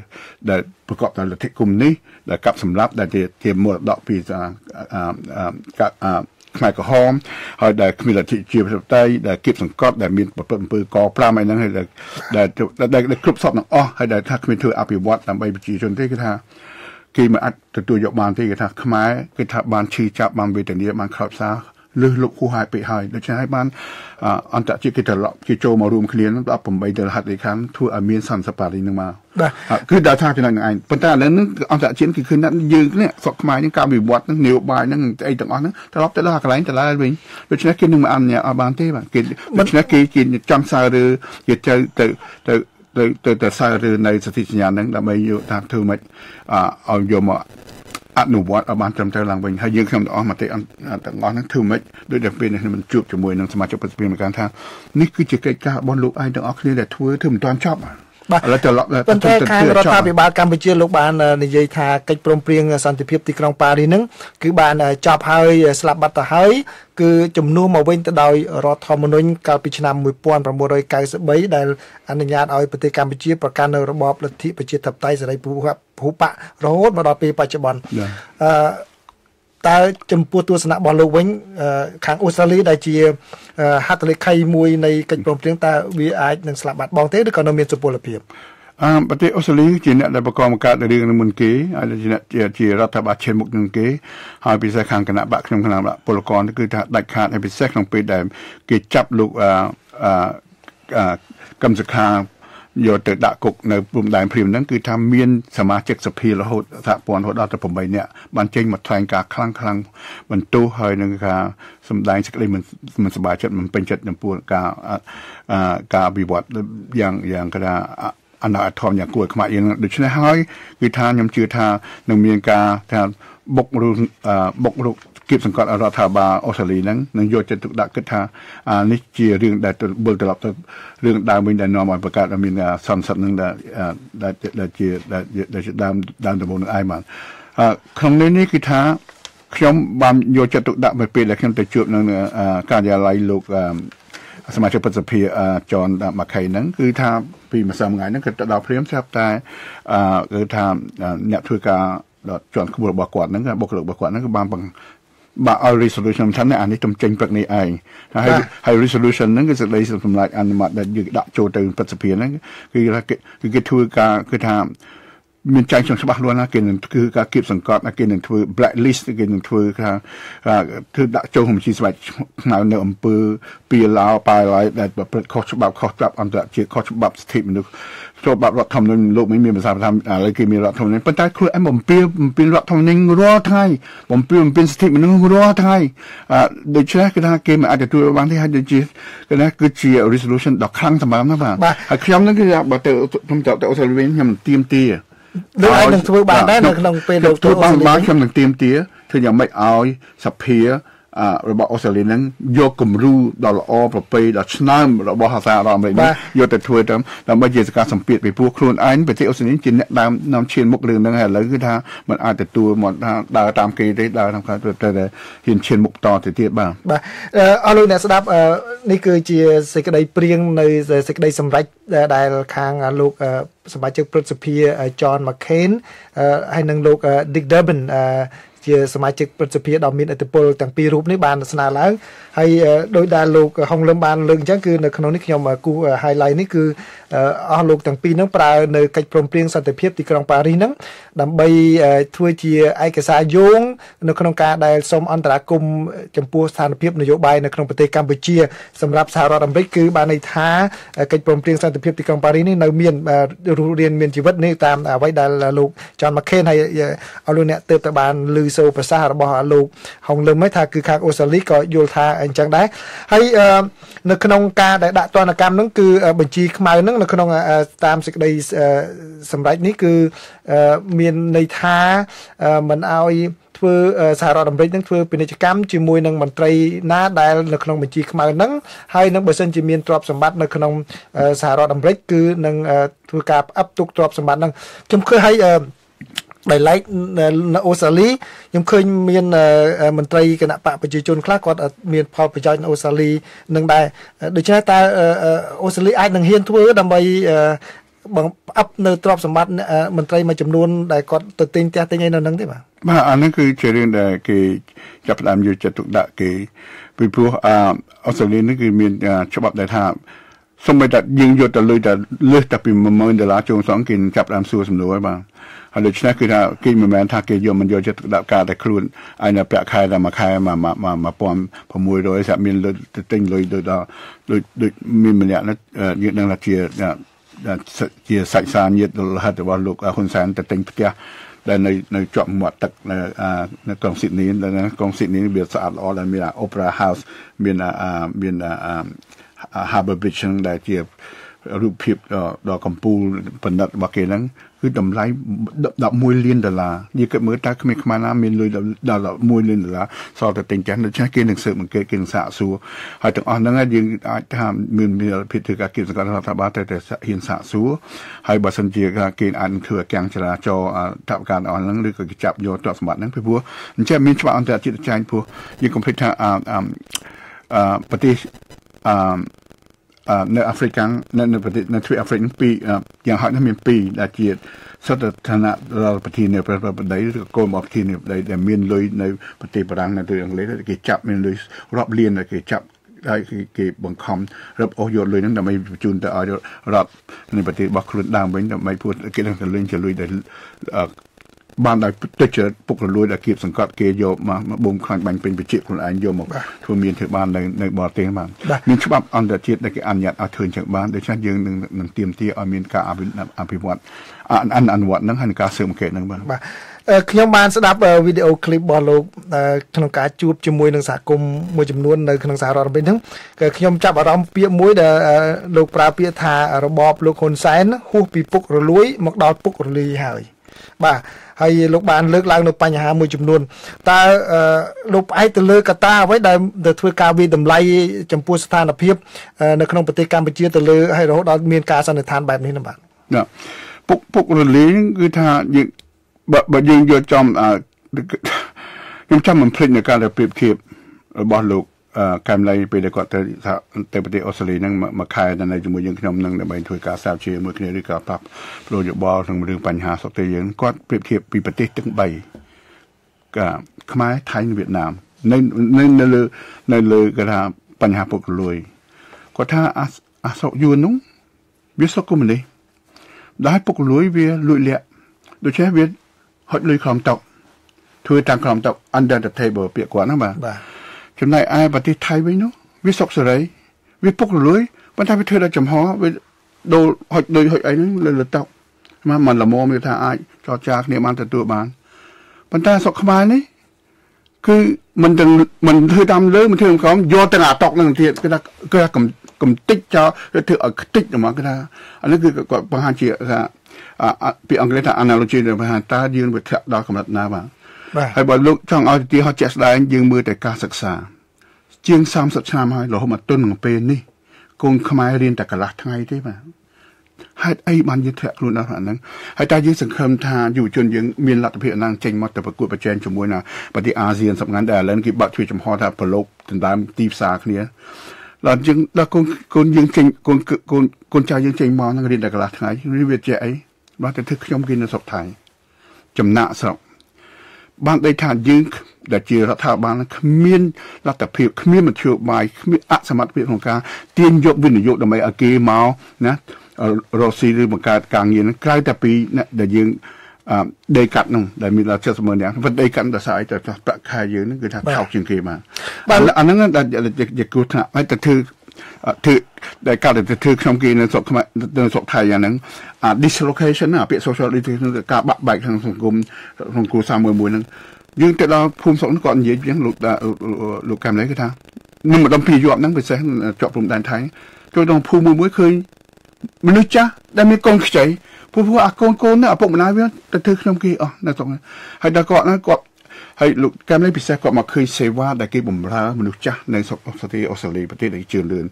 ដែលប្រកបដោយលទ្ធិគុំនេះដែលកាប់សម្លាប់ដែលជាមរតកពីអា ខ្មែរក្រហមហើយដែលគ្មានលទ្ធិជាប្រតិដែលគៀបសង្កត់ដែលមានប្រពន្ធអំពើក5អីហ្នឹងហើយដែលដែលគ្រប់សពទាំងអស់ហើយដែលថាគ្មានធ្វើអភិវឌ្ឍដើម្បីប្រជាជនទេគឺថាគេមិនអាចទទួលយកបានទេគេថាខ្មែរគេថាបានឈឺចាប់បានវេទនាបានខោបសារ លើសលប់ហួសហើយពេកហើយដូច្នេះហើយបានអន្តរជាតិគេត្រឡប់គេចូលមករួមគ្នានឹង18ទៅហត្ថលេខាធ្វើឲ្យមានសន្តិភាពនេះមកបាទគឺដល់ថាចំណុចនឹងឯងប៉ុន្តែឥឡូវនេះអន្តរជាតិគឺឃើញថាយើងនេះស្រុកខ្មែរនេះការវិវត្តនឹងនយោបាយនឹងអីទាំងអស់ហ្នឹងត្រឡប់ទៅដល់កន្លែងដដែលវិញដូច្នេះគេនឹងមិនអនុញ្ញាតឲ្យបានទេបាទគេដូច្នេះគេគេចង់សើឬគេទៅទៅទៅទៅទៅទៅសារឬនៅសន្ធិសញ្ញាហ្នឹងដើម្បីយកថាធ្វើម៉េចឲ្យយកមក អនុវត្តឲ្យបានត្រឹមត្រូវឡើងវិញហើយយើងខ្ញុំទាំងអស់មតិទាំងអស់ហ្នឹងធ្វើម៉េចដូចតែពេលនេះខ្ញុំជួបជាមួយនឹងសមាជិកប្រសិទ្ធិមកថានេះគឺជាកិច្ចការរបស់លោកឯងទាំងអស់គ្នាដែលធ្វើធ្វើមិនទាន់ចប់ បាទឥឡូវត្រឡប់ប៉ុន្តែខាងរដ្ឋាភិបាលកម្ពុជាលោកបាននិយាយថាកិច្ចព្រមព្រៀងសន្តិភាពទីក្រុងប៉ារីសហ្នឹងគឺបានចប់ហើយស្លាប់បាត់ទៅហើយគឺជំនួសមកវិញទៅដោយរដ្ឋធម្មនុញ្ញកាលពីឆ្នាំ1993ដែលអនុញ្ញាតឲ្យប្រទេសកម្ពុជាប្រកាន់នៅរបបលទ្ធិប្រជាធិបតេយ្យសេរីពហុបករហូតមកដល់ពេលបច្ចុប្បន្នអឺ តើចំពោះទស្សនៈរបស់លោកវិញខាងអូស្ត្រាលីដែលជាហត្ថលេខីមួយនៃកិច្ចព្រមព្រៀងតើវាអាចនឹងស្លាប់បាត់បង់ទេឬក៏នៅមានសុពលភាពអឺប្រទេសអូស្ត្រាលីជាអ្នកដែលប្រកបកើតរឿងនឹងមុនគេហើយជាអ្នកជារដ្ឋាភិបាលឈានមុខនឹងគេហើយពិសេសខាងគណៈបកខ្ញុំគណៈបកពលករគឺថាដាច់ខាតហើយពិសេសក្នុងពេលដែលគេចាប់លោកអឺអឺកម្មសខា យកទៅដាក់គុកនៅព្រំដែនព្រាមហ្នឹងគឺថាមានសមាជិកសភារហូតសហព័ន្ធរហូតដល់ទៅ8នាក់បានចេញមកថ្លែងការខ្លាំងខ្លាំងបន្ទោសហើយនឹងការសម្ដែងសេចក្តីមិនមិនសប្បាយចិត្តមិនពេញចិត្តចំពោះការការអភិវឌ្ឍយ៉ាងយ៉ាងគេថាអនាធមយ៉ាងគួរខ្មាក់យើងដូច្នេះហើយគឺថាខ្ញុំជឿថានឹងមានការថាបុករុបុករុ គៀបសង្កត់រដ្ឋាភិបាលអូស្ត្រាលីហ្នឹងនឹងយកចិត្តទុកដាក់គិតថានេះជារឿងដែលវិលត្រឡប់ទៅរឿងដើមវិញដែលនាំឲ្យបង្កើតឲ្យមានសន្និសីទហ្នឹងដែលដែលជាដែលជាដើមដើមដំបូងនឹងឯងបានក្នុងនេះនេះគឺថាខ្ញុំបានយកចិត្តទុកដាក់ពេលដែលខ្ញុំទៅជួបនៅការិយាល័យលោកសមាជិកប្រសិទ្ធិចនមកខៃហ្នឹងគឺថាពីម្សិលថ្ងៃហ្នឹងគឺទៅដល់ព្រាមស្រាប់តែគឺថាអ្នកធ្វើការដល់ជាន់ខ្ពស់របស់គាត់ហ្នឹងបុគ្គលិករបស់គាត់ហ្នឹងគឺបាន បាទឲ្យ resolution ថាអានេះទំចេញព្រឹកនេះឯងហើយហើយ resolution ហ្នឹងគឺសេចក្តីសម្រេចអនុម័តដែលយើងដាក់ចូលទៅប្រសិទ្ធភាពហ្នឹងគឺគឺគេធ្វើការគឺថា មានចែងក្នុងច្បាស់លាស់ណាគេនឹងគឺការគៀបសង្កត់គេនឹងធ្វើ blacklist គេនឹងធ្វើថាធ្វើដាក់ចូលក្នុងបញ្ជីស្បែកខ្មៅនៅអំពើពីឡាវប៉ាឡាយដែលប្រព្រឹត្តខុសច្បាប់ខុសច្បាប់អន្តរជាតិខុសច្បាប់សិទ្ធិមនុស្សចូលបាប់រដ្ឋធម្មនុញ្ញលោកមិនមានភាសាថាឥឡូវគេមានរដ្ឋធម្មនុញ្ញប៉ុន្តែខ្លួនអែមបំពេញបំពេញរដ្ឋធម្មនុញ្ញរាល់ថ្ងៃបំពេញបំពេញសិទ្ធិមនុស្សរាល់ថ្ងៃដូច្នេះគឺថាគេមិនអាចទទួលបានទេហើយដូចជាគឺថាគឺជា resolution ដ៏ខ្លាំងសម្រាប់ណាបាទហើយខ្ញុំនឹងគឺបើទៅខ្ញុំទៅអូស្ត្រាលីវិញខ្ញុំទៀមទា លោកអាចនឹងធ្វើបានដែរនៅក្នុងពេលលោកធ្វើបានបានខ្ញុំនឹងទៀមទាធ្វើយ៉ាងម៉េចឲ្យសភា របស់អូស្ត្រាលីហ្នឹងយកគំរូដ៏ល្អប្រពៃដ៏ឆ្នើមរបស់សហរដ្ឋអាមេរិកនេះយកទៅធ្វើទៅដើម្បីជាសកាសម្ពាធពីពួកខ្លួនឯងប្រទេសអូស្ត្រាលីជាអ្នកដើមនាំឈានមុខរឿងហ្នឹងហើយឥឡូវគឺថាมันអាចទទួលមកថាដើរតាមគេទេដើរតាមការទៅតែហ៊ានឈានមុខតទៅទៀតបាទបាទអស់លោកអ្នកស្ដាប់នេះគឺជាសេចក្តីព្រៀងនៅសេចក្តីសម្រេចដែលខាងលោកសមាជិកព្រឹទ្ធសភា John McCain ហើយនិងលោក Dick Durbin ជាសមាជិកព្រឹទ្ធសភាដ៏មានឥទ្ធិពលទាំងពីររូបនេះបានស្នើឡើងហើយដោយដែលលោកហុងលឹមបានលើកអញ្ចឹងគឺនៅក្នុងនេះខ្ញុំគូ highlight នេះគឺអស់លោកទាំងពីរហ្នឹងប្រើនៅកិច្ចព្រមព្រៀងសន្តិភាពទីក្រុងប៉ារីសហ្នឹងដើម្បីធ្វើជាឯកសារយោងនៅក្នុងការដែលសូមអន្តរាគមចំពោះស្ថានភាពនយោបាយនៅក្នុងប្រទេសកម្ពុជាសម្រាប់សហរដ្ឋអាមេរិកគឺបានន័យថាកិច្ចព្រមព្រៀងសន្តិភាពទីក្រុងប៉ារីសនេះនៅមានរស់រានមានជីវិតនេះតាមអ្វីដែលលោកចនម៉ាខេនហើយអស់លោកអ្នកទើបតែបានឮសូរប្រសាសន៍របស់លោកហុងលឹមថាគឺខាងអូស្ត្រាលីក៏យល់ថាអញ្ចឹងដែរហើយនៅក្នុងការដែលដាក់ទណ្ឌកម្មហ្នឹងគឺបញ្ជីខ្មៅហ្នឹងនៅក្នុងតាមសេចក្តីសម្រេចនេះគឺមានន័យថាមិនអោយធ្វើសហរដ្ឋអាមេរិកនឹងធ្វើពាណិជ្ជកម្មជាមួយនឹងមន្ត្រីណាដែលនៅក្នុងបញ្ជីខ្មៅហ្នឹងហើយនឹងបើសិនជាមានទ្រព្យសម្បត្តិនៅក្នុងសហរដ្ឋអាមេរិកគឺនឹងធ្វើការផ្អាប់ទុកទ្រព្យសម្បត្តិហ្នឹងខ្ញុំឃើញឲ្យ ដែលឡែកនៅអូស្ត្រាលីខ្ញុំឃើញមានមន្ត្រីគណៈបកប្រជាជនខ្លះគាត់មានផលប្រយោជន៍នៅអូស្ត្រាលីនឹងដែរដូច្នេះតើអូស្ត្រាលីអាចនឹងហ៊ានធ្វើដើម្បីបងផ្អាប់នៅទ្រព្យសម្បត្តិមន្ត្រីមួយចំនួនដែលគាត់ទៅទិញផ្ទះទិញអីនៅនឹងទេបាទបាទអានេះគឺជារឿងដែលគេចាប់ផ្ដើមយកចិត្តទុកដាក់គេពីព្រោះអូស្ត្រាលីនេះគឺមានច្បាប់ដែលថា សូម្បីតែយើងយកទៅលុយតែលើសតែពី10000ដុល្លារជូនសងគេចាប់ដើមសួរសំណួរបាទហើយដូច្នេះគឺថាគេមិនមែនថាគេយកមិនយកចិត្តដាក់ការតែខ្លួនឯនៅពាក់ខែតែមួយខែមក1600សាក់មានលុយទៅទិញលុយដូចដល់ដូចដូចមានម្នាក់នេះយើងដឹងថាជាជាសាច់សាញាតរហ័តរបស់លោកហ៊ុនសែនទៅទិញផ្ទះដែលនៅនៅជាប់មាត់ទឹកនៅនៅក្រុងស៊ីដនីនៅក្រុងស៊ីដនីវាស្អាតល្អដែលមាន Opera House មានមាន Harbour Bridge ដែលជារូបភាពដ៏កំពូលបណ្ឌិតរបស់គេហ្នឹងគឺតម្លៃ11លានដុល្លារនិយាយគិតមើលតើគ្មានខ្មែរណាមានលុយដល់11លានដុល្លារសល់តែទិញចាស់ដូច្នេះគេនឹងស៊ើបអង្កេតគេនឹងសាកសួរហើយទាំងអស់ហ្នឹងយើងអាចថាមានមានភាពធ្វើការគៀបសង្កត់រដ្ឋបាលតែតែហ៊ានសាកសួរហើយបើសិនជាគេអាចធ្វើអាកាំងចរាចរតបការអស់ហ្នឹងឬក៏គេចាប់យកទ្រព្យសម្បត្តិហ្នឹងពីព្រោះអញ្ចឹងមានច្បាប់អន្តរជាតិចែងព្រោះយើងកុំភ្លេចថាអឺប្រទេស អឺនៅអាហ្វ្រិកនៅនៅប្រទេសនៅទ្វីបអាហ្វ្រិកពីរយ៉ាងហោចណាស់មានពីរដែលជាសុទ្ធឋានៈរដ្ឋប្រធានាធិបតីឬក៏កូនរបស់ប្រធានាធិបតីដែលមានលុយនៅប្រទេសបារាំងនៅប្រទេសអង់គ្លេសគេចាប់មានលុយរាប់លានគេចាប់ហើយគេបង្ខំរឹបអូសយកលុយហ្នឹងដើម្បីបញ្ជូនទៅឲ្យរដ្ឋនៃប្រទេសរបស់ខ្លួនដើមវិញដើម្បីពួកគេនឹងទៅលេងជាលុយដែល បានដោយទុច្ចរិតពុករលួយដែលគៀបសង្កត់គេយកមកបូមខ្លាញ់បាញ់ពេញប្រជាខ្លួនឯងយកមកធ្វើមានធ្វើបាននៅនៅបរទេសបានមានច្បាប់អន្តរជាតិដែលគេអនុញ្ញាតឲ្យធ្វើអញ្ចឹងបានដូច្នេះយើងនឹងនឹងទៀមទាឲ្យមានការអភិវឌ្ឍអនុអនុវត្តនឹងហើយនឹងការស៊ើបអង្កេតនឹងបាទបាទខ្ញុំបានស្ដាប់វីដេអូឃ្លីបរបស់លោកក្នុងការជួបជាមួយនឹងសហគមន៍មួយចំនួននៅក្នុងសហរដ្ឋអាមេរិកហ្នឹងគឺខ្ញុំចាប់អារម្មណ៍ពាក្យមួយដែលលោកប្រើពាក្យថារបបលោកហ៊ុនសែនហួសពីពុករលួយ មកដល់ពុករលីហើយ បាទហើយលោកបានលើកឡើងនៅបញ្ហាមួយចំនួនតើលោកផ្អែកទៅលើកត្តាអ្វីដែលទៅធ្វើការវិតម្លៃចំពោះស្ថានភាពនៅក្នុងប្រទេសកម្ពុជាទៅលើហើយរហូតដល់មានការសន្និដ្ឋានបែបនេះណាបាទពុកពុករលីងគឺថាយើងបើយើងយកចំខ្ញុំចាំមិនភ្លេចនៅការដែលប្រៀបធៀបរបស់លោក កែមលៃពេលដែលគាត់ទៅទៅប្រទេសអូស្ត្រាលីហ្នឹងមួយខែនៅជាមួយយើងខ្ញុំនឹងដើម្បីធ្វើការសាបជាមួយគ្នាឬក៏ប្រាប់ប្រូយោបល់ក្នុងរឿងបញ្ហាសុខទេយើងគាត់ប្រៀបធៀបពីប្រទេសទាំង3កាខ្មែរថៃវៀតណាមនៅនៅនៅលើនៅលើគេថាបញ្ហាពុករលួយគាត់ថាអាសុកយួននោះវាសុកកុំនេះដែលពុករលួយវាលួចលាក់ដូច្នេះវាហុចលុយក្រោមតុធ្វើតាមក្រោមតុ under the table ពាក្យគាត់ណាបាទបាទ ចំណែកឯប្រទេសថៃវិញនោះវាសុកសេរី វាពុករលួយប៉ុន្តែវាធ្វើដល់ចំហវាដូរហុចដូចហុចអីហ្នឹងលើលើតុមកមិនល្មមវាថាអាចចរចាគ្នាបានទទួលបានប៉ុន្តែសុកខ្មែរនេះគឺមិនទាំងមិនធ្វើតាមលើមិនធ្វើតាមក្រោមយកទាំងអាតុកហ្នឹងទៀតគឺថាគឺថាកំកំតិចចោលគឺធ្វើឲ្យខ្ទេចហ្មងគឺថាអានេះគឺគាត់បង្ហាញជាថាអាពីអង់គ្លេសថា analogy ទៅបង្ហាញតើយើងវាធ្លាក់ដល់កម្រិតណាបាទបាទ ហើយបើលោកចង់ឲ្យទីហោះជាក់ស្ដែងយើងមើលតែការសិក្សា ជាង30ឆ្នាំហើយរហូតមកទល់នឹងពេលនេះកូនខ្មែររៀនតែកន្លះថ្ងៃទេបាទហេតុអីបានយើងធ្លាក់ខ្លួនដល់ហ្នឹងហើយតែយើងសង្ឃឹមថាយុវជនយើងមានលទ្ធភាពហ្នឹងចេញមកទៅប្រកួតប្រជែងជាមួយណាប្រទេសអាស៊ានសំខាន់ដែលឥឡូវគេបាក់ជួយចំហថាប្រឡូកដណ្ដើមទីផ្សារគ្នាដល់យើងដល់កូនកូនយើងចេញកូនកូនកូនចៅយើងចេញមកហ្នឹងរៀនតែកន្លះថ្ងៃនេះវាជាអីបាទតែធ្វើខ្ញុំគេនៅស្រុកថៃចំណាក់ស្រុក បានដីថាយើងដែលជារដ្ឋាភិបាលគ្មានលទ្ធភាពគ្មានមធ្យោបាយគ្មានអសមត្ថភាពក្នុងការទាញយកវិនិយោគដើម្បីឲ្យគេមកណារកស៊ីឬបង្កើតការងារហ្នឹងក្រៅតែពីអ្នកដែលយើងអឺដីកាត់នោះដែលមានដល់70ម៉ឺននាក់វិញដីកាត់ដល់ស្អីទៅប្រាក់ខែយើងហ្នឹងគឺថាថោកជាងគេបានអាហ្នឹងដែលជាគ្រោះថ្នាក់ហើយទៅធ្វើ ធ្វើដែលកើតទៅធ្វើខ្ញុំគេនៅស្រុកខ្មែរនៅស្រុកថៃយ៉ាងហ្នឹងអា dislocation អាពាក្យ social dislocation ការបាក់បែកក្នុងសង្គមក្នុងគ្រួសារមួយមួយហ្នឹងយើងទៅដល់ភូមិស្រុកហ្នឹងគាត់និយាយយ៉ាងលោកលោកកាមលេគេថានឹងម្ដងពីយប់ហ្នឹងពិសេសជាប់ព្រំដែនថៃចូលដល់ភូមិមួយមួយឃើញមនុស្សចាស់ដែលមានកូនខ្ចីព្រោះព្រោះអាកូនកូននេះឪពុកម្ដាយវាទៅធ្វើខ្ញុំគេអស់នៅស្រុកហ្នឹងហើយដល់គាត់ហ្នឹងគាត់ ហើយលោកកែមលេពិសេសគាត់មកឃើញសេវាដែលគេបំរើមនុស្សចាស់នៅស្រុកអូស្ត្រាលីអូស្ត្រាលីប្រទេសដែលជឿនលឿន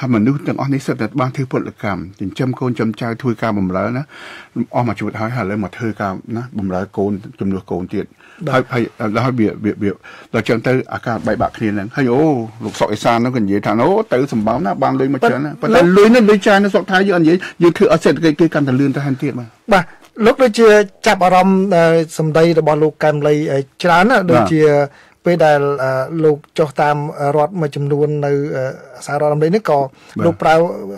ហើយមនុស្សទាំងអស់នេះសិតតែបានធ្វើពលកម្មចិញ្ចឹមកូនចិញ្ចឹមចៅធ្វើការបំរើណាអស់មួយជីវិតហើយហើយឥឡូវមកធ្វើការណាបំរើកូនចំនួនកូនទៀតហើយហើយដល់ហើយវាវាដល់ចឹងទៅអាការបែកបាក់គ្នាហ្នឹងហើយអូលោកសុកអេសានហ្នឹងក៏និយាយថាអូទៅសម្បំណាបានលុយមកច្រើនណាប៉ុន្តែលុយនេះលុយចាយនៅស្រុកថៃយើងអត់និយាយយើងធ្វើអត់សេដ្ឋកិច្ចគេកាន់តែលឿនទៅហើយទៀតបាទបាទ លោកដូចជាចាប់អារម្មណ៍សម្ដីរបស់លោកកែមលីច្រើនណាដូចជា ពេលដែលលោកចុះតាមរដ្ឋមួយចំនួននៅសហរដ្ឋអាមេរិកនេះក៏លោកប្រើ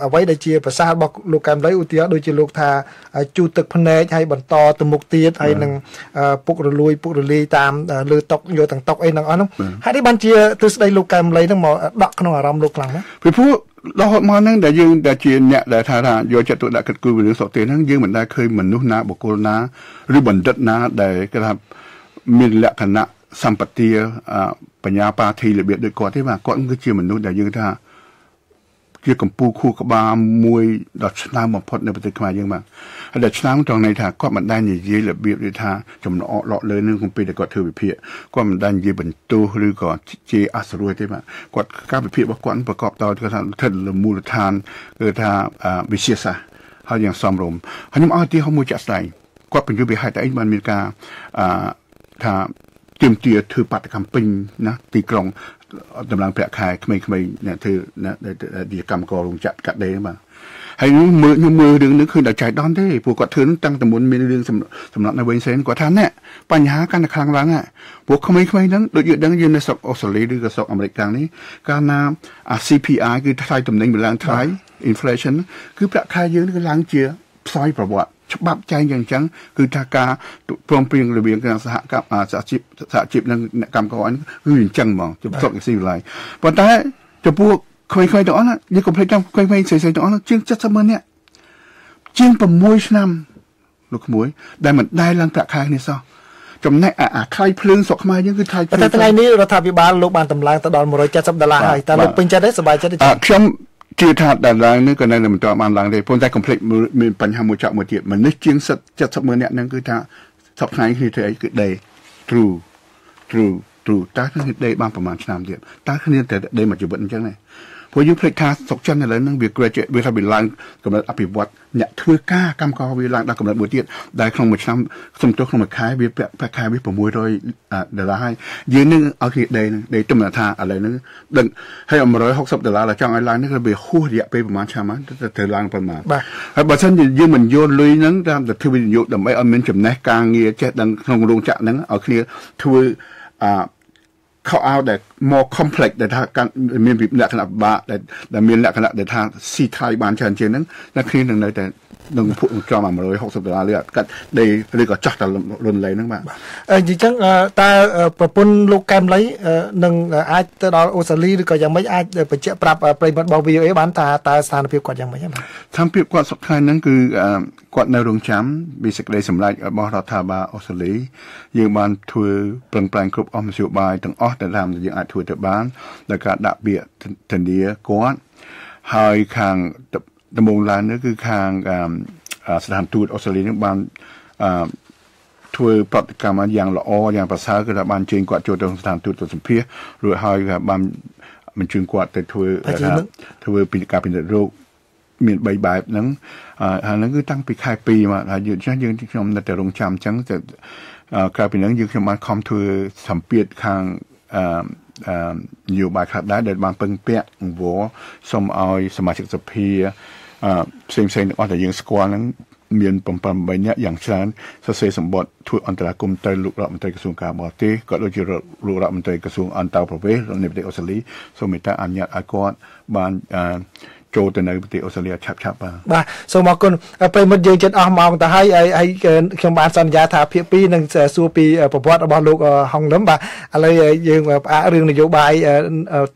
អ្វីដែលជាភាសារបស់លោកកែមលីឧទាហរណ៍ដូចជាលោកថាជូតទឹកភ្នែកហើយបន្តទៅមុខទៀតហើយនឹងពុករលួយពុករលាយតាមលើតុកយកទាំងតុកអីហ្នឹងអស់ហ្នឹងហើយនេះបានជាទស្សនៈលោកកែមលីហ្នឹងមកដកក្នុងអារម្មណ៍លោកខ្លាំងណាស់ពីព្រោះរហូតមកហ្នឹងដែលយើងដែលជាអ្នកដែលថាថាយកចិត្តទុកដាក់គិតគូររឿងសុខទេហ្នឹងយើងមិនដែលឃើញមនុស្សណាបុគ្គលណាឬបណ្ឌិតណាដែលគេថាមានលក្ខណៈ សម្បទាបញ្ញាបាធីរបៀបដូចគាត់ទេបាទគាត់គឺជាមនុស្សដែលយើងថាជាកម្ពុជាខួរក្បាលមួយដ៏ឆ្នើមបំផុតនៅប្រទេសខ្មែរយើងបាទហើយដែលឆ្នើមត្រង់ន័យថាគាត់មិនដែលនិយាយរបៀបដូចថាចំណអកលក់លើនឹងក្នុងពេលដែលគាត់ធ្វើវិភាគគាត់មិនដែលនិយាយបន្ទោសឬក៏ជាអសរួយទេបាទគាត់ការវិភាគរបស់គាត់ប្រកបដោយគាត់ថាស្ថិតលើមូលដ្ឋានគឺថាវិទ្យាសាស្ត្រហើយយ៉ាងសមរម្យហើយខ្ញុំឲ្យទីហោមួយចាក់ស្ដែងគាត់បញ្យល់ពីហេតុអីបានមានការអឺថា ទៀមទាធ្វើបាតកម្មពេញណាទីក្រុងតម្លងប្រាក់ខែក្មេងៗអ្នកធ្វើវិកម្មកររោងចក្រកាត់ដេរបាទហើយមើលខ្ញុំមើលរឿងនេះឃើញតែចៃដន្យទេព្រោះគាត់ធ្វើនឹងតាំងតែមុនមានរឿងសម្រាប់នៅវិញសែនគាត់ថាណែបញ្ហាកាន់តែខ្លាំងឡើងហ่ะព្រោះក្មេងៗហ្នឹងដូចយើងដឹងយើងនៅស្រុកអូស្ត្រាលីឬក៏ស្រុកអាមេរិកកាំងនេះកាលណាអា CPI គឺថ្លៃទំនិញវាឡើងថ្លៃ inflation គឺប្រាក់ខែយើងគឺឡើងជា ផ្សាយប្រវត្តិច្បាប់ចែងយ៉ាងចឹងគឺថាការព្រមព្រៀងរវាងគណៈសហកម្មសហជីពសហជីពនិងអ្នកកម្មករគឺអញ្ចឹងហ្មងជំសុខស៊ីវិល័យប៉ុន្តែចំពោះក្មេងៗទាំងអស់យើងកុំភ្លេចចាំក្មេងៗស្រីៗទាំងអស់ជាង70ម៉ឺននាក់ជាង6ឆ្នាំលោកក្មួយ ដែលមិនដែលឡើងប្រាក់ខែនេះសោះចំណែកអាថ្លៃភ្លើងស្រុកខ្មែរយើងគឺថ្លៃភ្លើងតែថ្ងៃនេះរដ្ឋាភិបាលលោកបានតម្លើងទៅដល់170ដុល្លារហើយតើលោកពេញចិត្តទេសប្បាយចិត្តទេខ្ញុំ ជឿថាដែលឡើងនេះក៏នៅមិនទាន់បានឡើងទេប៉ុន្តែ complete មានបញ្ហាមួយចោលមួយទៀតមនុស្សជាង70ម៉ឺននាក់ហ្នឹងគឺថាសប្តាហ៍គ្នាធ្វើអីគឺ day true true true តើគ្នាដេបានប្រហែលឆ្នាំទៀតតើគ្នាតែដេមួយជីវិតអញ្ចឹងទេ ព្រោះយើងភ្លេចថាស្រុកចិនឥឡូវហ្នឹងវា graduate វាថាវាឡើងកម្រិតអភិវឌ្ឍអ្នកធ្វើការកម្មករវាឡើងដល់កម្រិតមួយទៀតដែលក្នុងមួយឆ្នាំសំទោសក្នុងមួយខែវាប្រាក់ខែវា600ដុល្លារហើយយើងនឹងឲ្យគ្នាដេនឹងដេទំថាឥឡូវហ្នឹងដឹងហើយ160ដុល្លារដែលចង់ឲ្យឡើងនេះគឺវាហួសរយៈពេលប្រហែលឆ្នាំហ្នឹងទៅត្រូវឡើងប៉ុន្មានហើយបើមិនយើងមិនយកលុយហ្នឹងតាមទៅធ្វើវិនិយោគដើម្បីឲ្យមានចំណេះការងារចេះដឹងក្នុងរោងចក្រហ្នឹងឲ្យគ្នាធ្វើអខោអោដែល more complex ដែលថាមានលក្ខណៈពិបាកដែលមានលក្ខណៈដែលថាស៊ីថៃបានច្រើនជាងហ្នឹងតែគ្នានឹងនៅតែនឹងពួកចំ160ដុល្លារឬកាត់ដេឬក៏ចោះតែលុនលែងហ្នឹងបាទអញ្ចឹងតើប្រពន្ធលោកកែមលីនឹងអាចទៅដល់អូស្ត្រាលីឬក៏យ៉ាងម៉េចអាចបញ្ជាក់ប្រាប់ប្រិមត្តរបស់ VOA បានតើតើស្ថានភាពគាត់យ៉ាងម៉េចបាទស្ថានភាពគាត់សុខថ្ងៃហ្នឹងគឺគាត់នៅរងចាំពីសេចក្តីសម្រេចរបស់រដ្ឋាភិបាលអូស្ត្រាលីយើងបានធ្វើប្រឹងប្រែងគ្រប់អស់មធ្យោបាយទាំងអស់ដែលតាមយើងអាចធ្វើទៅបានដោយការដាក់ពាក្យធានាគាត់ហើយខាងដំបូងឡើងនេះគឺខាងស្ថានទូតអូស្ត្រាលីនឹងបានធ្វើប្រតិកម្មយ៉ាងល្អយ៉ាងប្រសើរគឺថាបានជើញគាត់ចូលទៅស្ថានទូតទៅសម្ភាសរួចហើយបានបញ្ជូនគាត់ទៅធ្វើធ្វើពីការពិនិត្យរោគមាន3បែបហ្នឹងហើយហ្នឹងគឺតាំងពីខែ2មកហើយយើងយើងខ្ញុំនៅតែរងចាំអញ្ចឹងទៅក្រៅពីហ្នឹងយើងខ្ញុំបានខំធ្វើសម្ពាធខាងអឺ នយោបាយខ្លះដែរដែលបានពឹងពាក់អង្វរសូមឲ្យសមាជិកសភាផ្សេងផ្សេងទាំងអស់ដែលយើងស្គាល់ហ្នឹងមាន7នាក់យ៉ាងច្រើនសរសេរសម្បត្តិធ្វើអន្តរាគមន៍ទៅលោករដ្ឋមន្ត្រីក្រសួងការបរទេសក៏ដូចជាលោករដ្ឋមន្ត្រីក្រសួងអន្តរប្រវេសនៃប្រទេសអូស្ត្រាលីសូមមេត្តាអនុញ្ញាតឲ្យគាត់បាន ចូលទៅនៅប្រទេសអូស្ត្រាលីឆាប់ឆាប់បាទបាទសូមអរគុណប្រិមិត្តយើងចិត្តអស់ម៉ោងទៅហើយហើយខ្ញុំបានសន្យាថាភាគ2នឹងសួរពីប្រវត្តិរបស់លោកហុងលឹមបាទឥឡូវយើងផ្អាករឿងនយោបាយ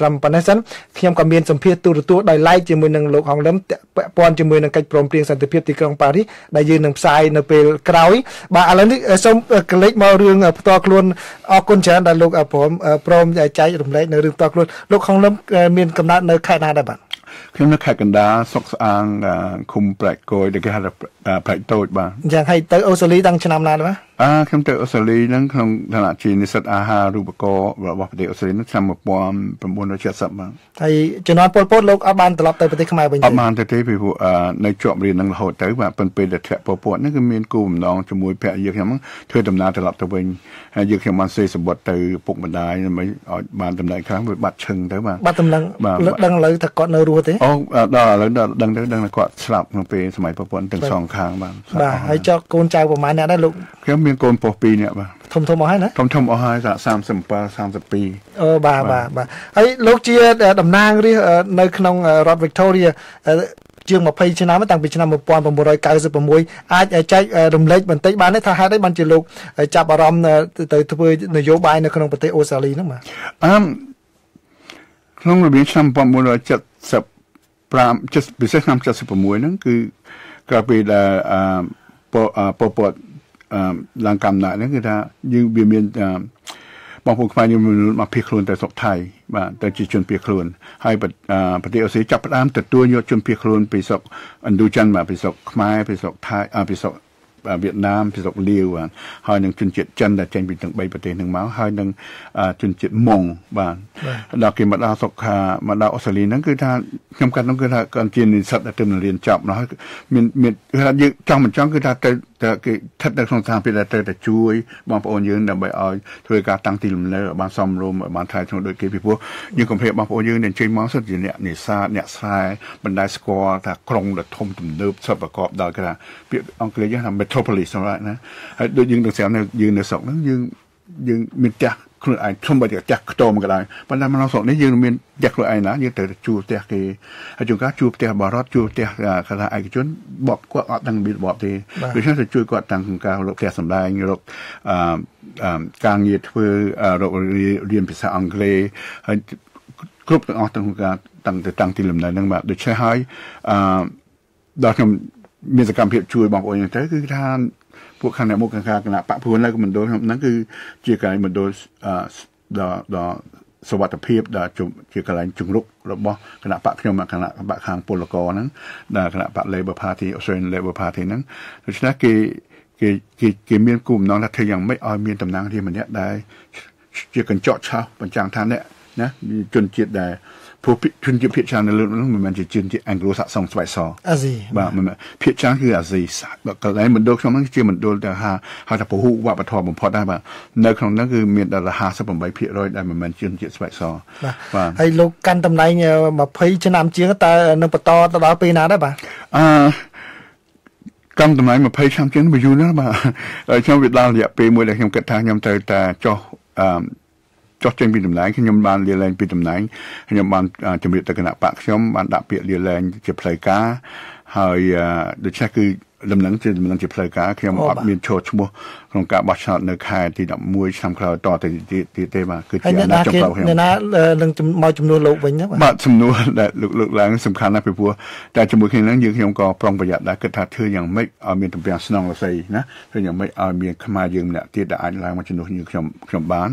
ត្រឹមប៉ុណ្ណេះសិនខ្ញុំក៏មានសម្ភារទូរទស្សន៍ដោយឡែកជាមួយនឹងលោកហុងលឹមពាក់ព័ន្ធជាមួយនឹងកិច្ចព្រមព្រៀងសន្តិភាពទីក្រុងប៉ារីសដែលយើងនឹងផ្សាយនៅពេលក្រោយ បាទឥឡូវនេះសូមកលេចមករឿងផ្ទាល់ខ្លួនអរគុណច្រើនដែលលោកព្រមព្រមចែករំលែកនៅរឿងផ្ទាល់ខ្លួនលោកហុងលឹមមានកំណត់នៅខេត្តណាដែរបាទ ខ្ញុំនៅខេត្តកណ្ដាលសុកស្អាងឃុំប្រែកគយដែលគេហៅថាប្រែកតូចបាទយ៉ាងហើយទៅអូស្ត្រាលីតាំងឆ្នាំណាដែរ អឺខ្ញុំទៅអូស្ត្រាលីហ្នឹងក្នុងឋានៈជានិស្សិតអាហារូបករណ៍របស់ប្រទេសអូស្ត្រាលីហ្នឹងឆ្នាំ1970បាទហើយជំនាន់ពលពតលោកអត់បានត្រឡប់ទៅប្រទេសខ្មែរវិញទេអត់បានទៅទេពីព្រោះនៅជាប់រៀននឹងរហូតទៅបាទប៉ុន្តែពេលដែលធ្លាក់ពលពតហ្នឹងគឺមានគោលបំណងជាមួយភរិយាខ្ញុំហ្នឹងធ្វើដំណើរត្រឡប់ទៅវិញហើយយើងខ្ញុំបានសេសម្បត្តិទៅពុកម្ដាយដើម្បីឲ្យបានតំណែងខ្លាំងវាបាត់ឈឹងទៅបាទបាត់តំណែងលើកដឹងឥឡូវថាគាត់នៅរស់ទេអូដល់ឥឡូវដល់ដឹងទៅដឹងថាគាត់ស្លាប់ក្នុងពេលសម័យពលពតទាំងសងខាងបាទបាទហើយចောက်កូនចៅប្រហែលអ្នកដែរលោកខ្ញុំមានកូនប្រុស2នាក់បាទធំធំអស់ហើយណាធំធំអស់ហើយ37 32អូបាទបាទបាទហើយលោកជាតំណាងរាស្ត្រនៅក្នុងរដ្ឋ Victoria ជាង20ឆ្នាំតាំងពីឆ្នាំ1996អាចចែករំលែកបន្តិចបានទេថាហេតុអីបានជាលោកចាប់អារម្មណ៍ទៅធ្វើនយោបាយនៅក្នុងប្រទេសអូស្ត្រាលីហ្នឹងបាទអឺក្នុងរបៀបឆ្នាំ1970 5just ពិសេសឆ្នាំ76ហ្នឹងគឺកាលពីដែលអឺពពតអឺ ឡើងកំណត់ហ្នឹងគឺថាយើងវាមានបងប្អូនខ្មែរយើងមកភៀសខ្លួនទៅស្រុកថៃបាទទៅជាជនភៀសខ្លួនហើយប្រទេសអូស៊ីចាប់ផ្ដើមទទួលយកជនភៀសខ្លួនពីស្រុកឥណ្ឌូចិនបាទពីស្រុកខ្មែរពីស្រុកថៃពីស្រុក វៀតណាមពីស្រុកលាវបាទហើយនឹងជនជាតិចិនដែលចេញពីទាំង3ប្រទេសហ្នឹងមកហើយនឹងជនជាតិម៉ុងបាទដល់គេមកដល់ស្រុកមកដល់អូស្ត្រាលីហ្នឹងគឺថាខ្ញុំកាត់ហ្នឹងគឺថាគាត់ជានិស្សិតដែលទើបរៀនចប់នោះមានមានគឺថាយើងចង់មិនចង់គឺថាទៅតែគេស្ថិតនៅក្នុងស្ថានភាពដែលត្រូវតែជួយបងប្អូនយើងដើម្បីឲ្យធ្វើការតាំងទីលំនៅឲ្យបានសមរម្យឲ្យបានថ្លៃថ្នូរដូចគេពីព្រោះយើងកុំភ្លេចបងប្អូនយើងដែលចេញមកសុទ្ធជាអ្នកនេសាទអ្នកស្រែបណ្ដាស្គាល់ថាក្រុងដ៏ធំទំនើបសុទ្ធប្រកបដោយគេថាពាក្យអង់គ្លេសយើងថា metropolis សម្រាប់ណាហើយដូចយើងទៅស្រាប់នៅយើងនៅស្រុកហ្នឹងយើងយើងមានផ្ទះខ្លួនឯងធំបើផ្ទះខ្ទមក៏ដោយប៉ុន្តែមកនៅស្រុកនេះយើងមានផ្ទះខ្លួនឯងណាយើងត្រូវជួលផ្ទះគេហើយជួនកាលជួលផ្ទះបរតជួលផ្ទះគេថាឯកជនបបគាត់អត់ដឹងពីរបបទេដូច្នេះទៅជួយគាត់តាំងក្នុងការរកផ្ទះសម្បែងរកអឺការងារធ្វើរករៀនភាសាអង់គ្លេសហើយគ្រប់ទាំងអស់ទាំងការតាំងទៅតាំងទីលំនៅហ្នឹងបាទដូច្នេះហើយអឺដល់ខ្ញុំ មានសកម្មភាពជួយបងប្អូនយ៉ាងទៅគឺថាពួកខាងអ្នកមុខខាងការគណៈបព្វនៅមណ្ឌលខ្ញុំហ្នឹងគឺជាកន្លែងមណ្ឌលអឺដល់ដល់សវត្ថភាពដែលជាកន្លែងជំរុករបស់គណៈបកខ្ញុំគណៈបកខាងពលករហ្នឹងដែលគណៈបក Labor Party Australian Labor Party ហ្នឹងដូច្នេះគេគេគេគេមានគោលបំណងថាធ្វើយ៉ាងម៉េចឲ្យមានតំណាងរាស្ត្រម្នាក់ដែលជាកញ្ចក់ឆោះបញ្ចាំងថាអ្នកណាជនជាតិដែល ព្រោះជនជាតិភាគច្រើននៅលើនោះមិនមែនជាជនជាតិអង់គ្លេសសាក់សងស្បែកសអាស៊ីបាទមិនភាគច្រើនគឺអាស៊ីកន្លែងមណ្ឌលខ្ញុំហ្នឹងជាមណ្ឌលដែលហៅហៅថាពហុវប្បធម៌បំផុតដែរបាទនៅក្នុងហ្នឹងគឺមានដល់58%ដែលមិនមែនជនជាតិស្បែកសបាទហើយលោកកាន់តំណែង20ឆ្នាំជាងតើនឹងបន្តទៅដល់ពេលណាដែរបាទអឺកម្មតំណែង20ឆ្នាំជាងវាយូរណាស់បាទខ្ញុំវាដល់រយៈពេលមួយដែលខ្ញុំគិតថាខ្ញុំត្រូវតែចុះអឺ ចុះចេញពីតំណែងខ្ញុំបានលាលែងពីតំណែងខ្ញុំបានជំរាបទៅគណៈបកខ្ញុំបានដាក់ពាក្យលាលែងជាផ្លូវការហើយដូច្នេះគឺ ដំណឹងជាដំណឹងជាផ្លូវការខ្ញុំអត់មានចូលឈ្មោះក្នុងការបោះឆ្នោតនៅខែទី11ឆ្នាំក្រោយតទៅទៀតទេបាទគឺជាអាណត្តិចុងក្រោយខ្ញុំអ្នកណានឹងមកចំនួនលោកវិញណាបាទសំណួរដែលលោកលើកឡើងសំខាន់ណាស់ពីព្រោះតែជាមួយគ្នានឹងយើងខ្ញុំក៏ប្រុងប្រយ័ត្នដែរគិតថាធ្វើយ៉ាងម៉េចឲ្យមានទំពាំងស្នងរស័យណាធ្វើយ៉ាងម៉េចឲ្យមានខ្មែរយើងម្នាក់ទៀតដែលអាចឡើងមកជំនួសយើងខ្ញុំខ្ញុំបាន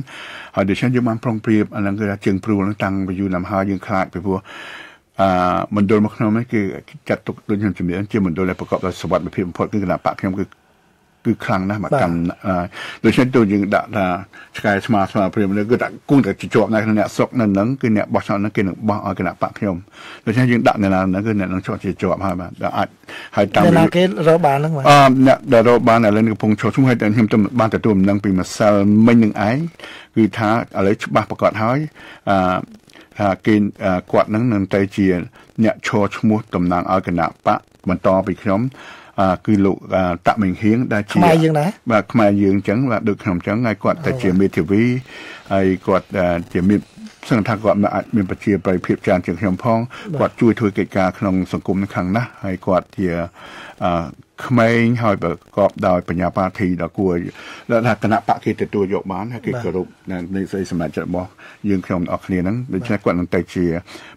ហើយដូច្នេះយើងបានប្រុងប្រៀបអានឹងគឺថាជើងព្រួលនឹងតាំងពីយូរណាស់ហើយយើងខ្លាចពីព្រោះ អឺមណ្ឌលមកខ្ញុំនេះគឺចាត់ទុកដូចខ្ញុំជំនាញជាមណ្ឌលដែលប្រកបដោយសុវត្ថិភាពបំផុតគឺគណៈបកខ្ញុំគឺ គឺខ្លាំងណាស់មកកម្មដូច្នេះទៅយើងដាក់ថាឆ្កែស្មាស្មាព្រាមនេះគឺដាក់គង់តែជាប់នៅក្នុងអ្នកស្រុកនៅនឹងគឺអ្នកបោះឆ្នោតនឹងគេនឹងបោះឲ្យគណៈបកខ្ញុំដូច្នេះយើងដាក់នៅណាហ្នឹងគឺអ្នកនឹងជាប់ជាជាប់ហើយបាទអាចហើយតាមអ្នកគេរកបានហ្នឹងបាទអឺអ្នកដែលរកបានឥឡូវនេះកំពុងចូលឈ្មោះហើយតែខ្ញុំបានទទួលដំណឹងពីម្សិលមិញនឹងឯងគឺថាឥឡូវច្បាស់ប្រកាសហើយអឺថាគេគាត់នឹងនឹងទៅជា អ្នកឈរឈ្មោះតំណាងឲ្យគណៈបកបន្តពីខ្ញុំ គឺលោកតាក់មិញហៀងដែលជាខ្មែរយើងដែរបាទខ្មែរយើងអញ្ចឹងបាទដូចខ្ញុំអញ្ចឹងហើយគាត់តែជាមេធាវីហើយគាត់ជាមានសង្ឃថាគាត់អាចមានប្រជាប្រិយភាពច្រើនជាងខ្ញុំផងគាត់ជួយធ្វើកិច្ចការក្នុងសង្គមខាងណាស់ហើយគាត់ជាក្មេងហើយប្រកបដោយបញ្ញាបាធីដ៏គួរថាគណៈបកគេទទួលយកបានហើយគេគោរពនៃសេចសម្រាប់ចិត្តរបស់យើងខ្ញុំអស់គ្នាហ្នឹងដូច្នេះគាត់នឹងទៅជា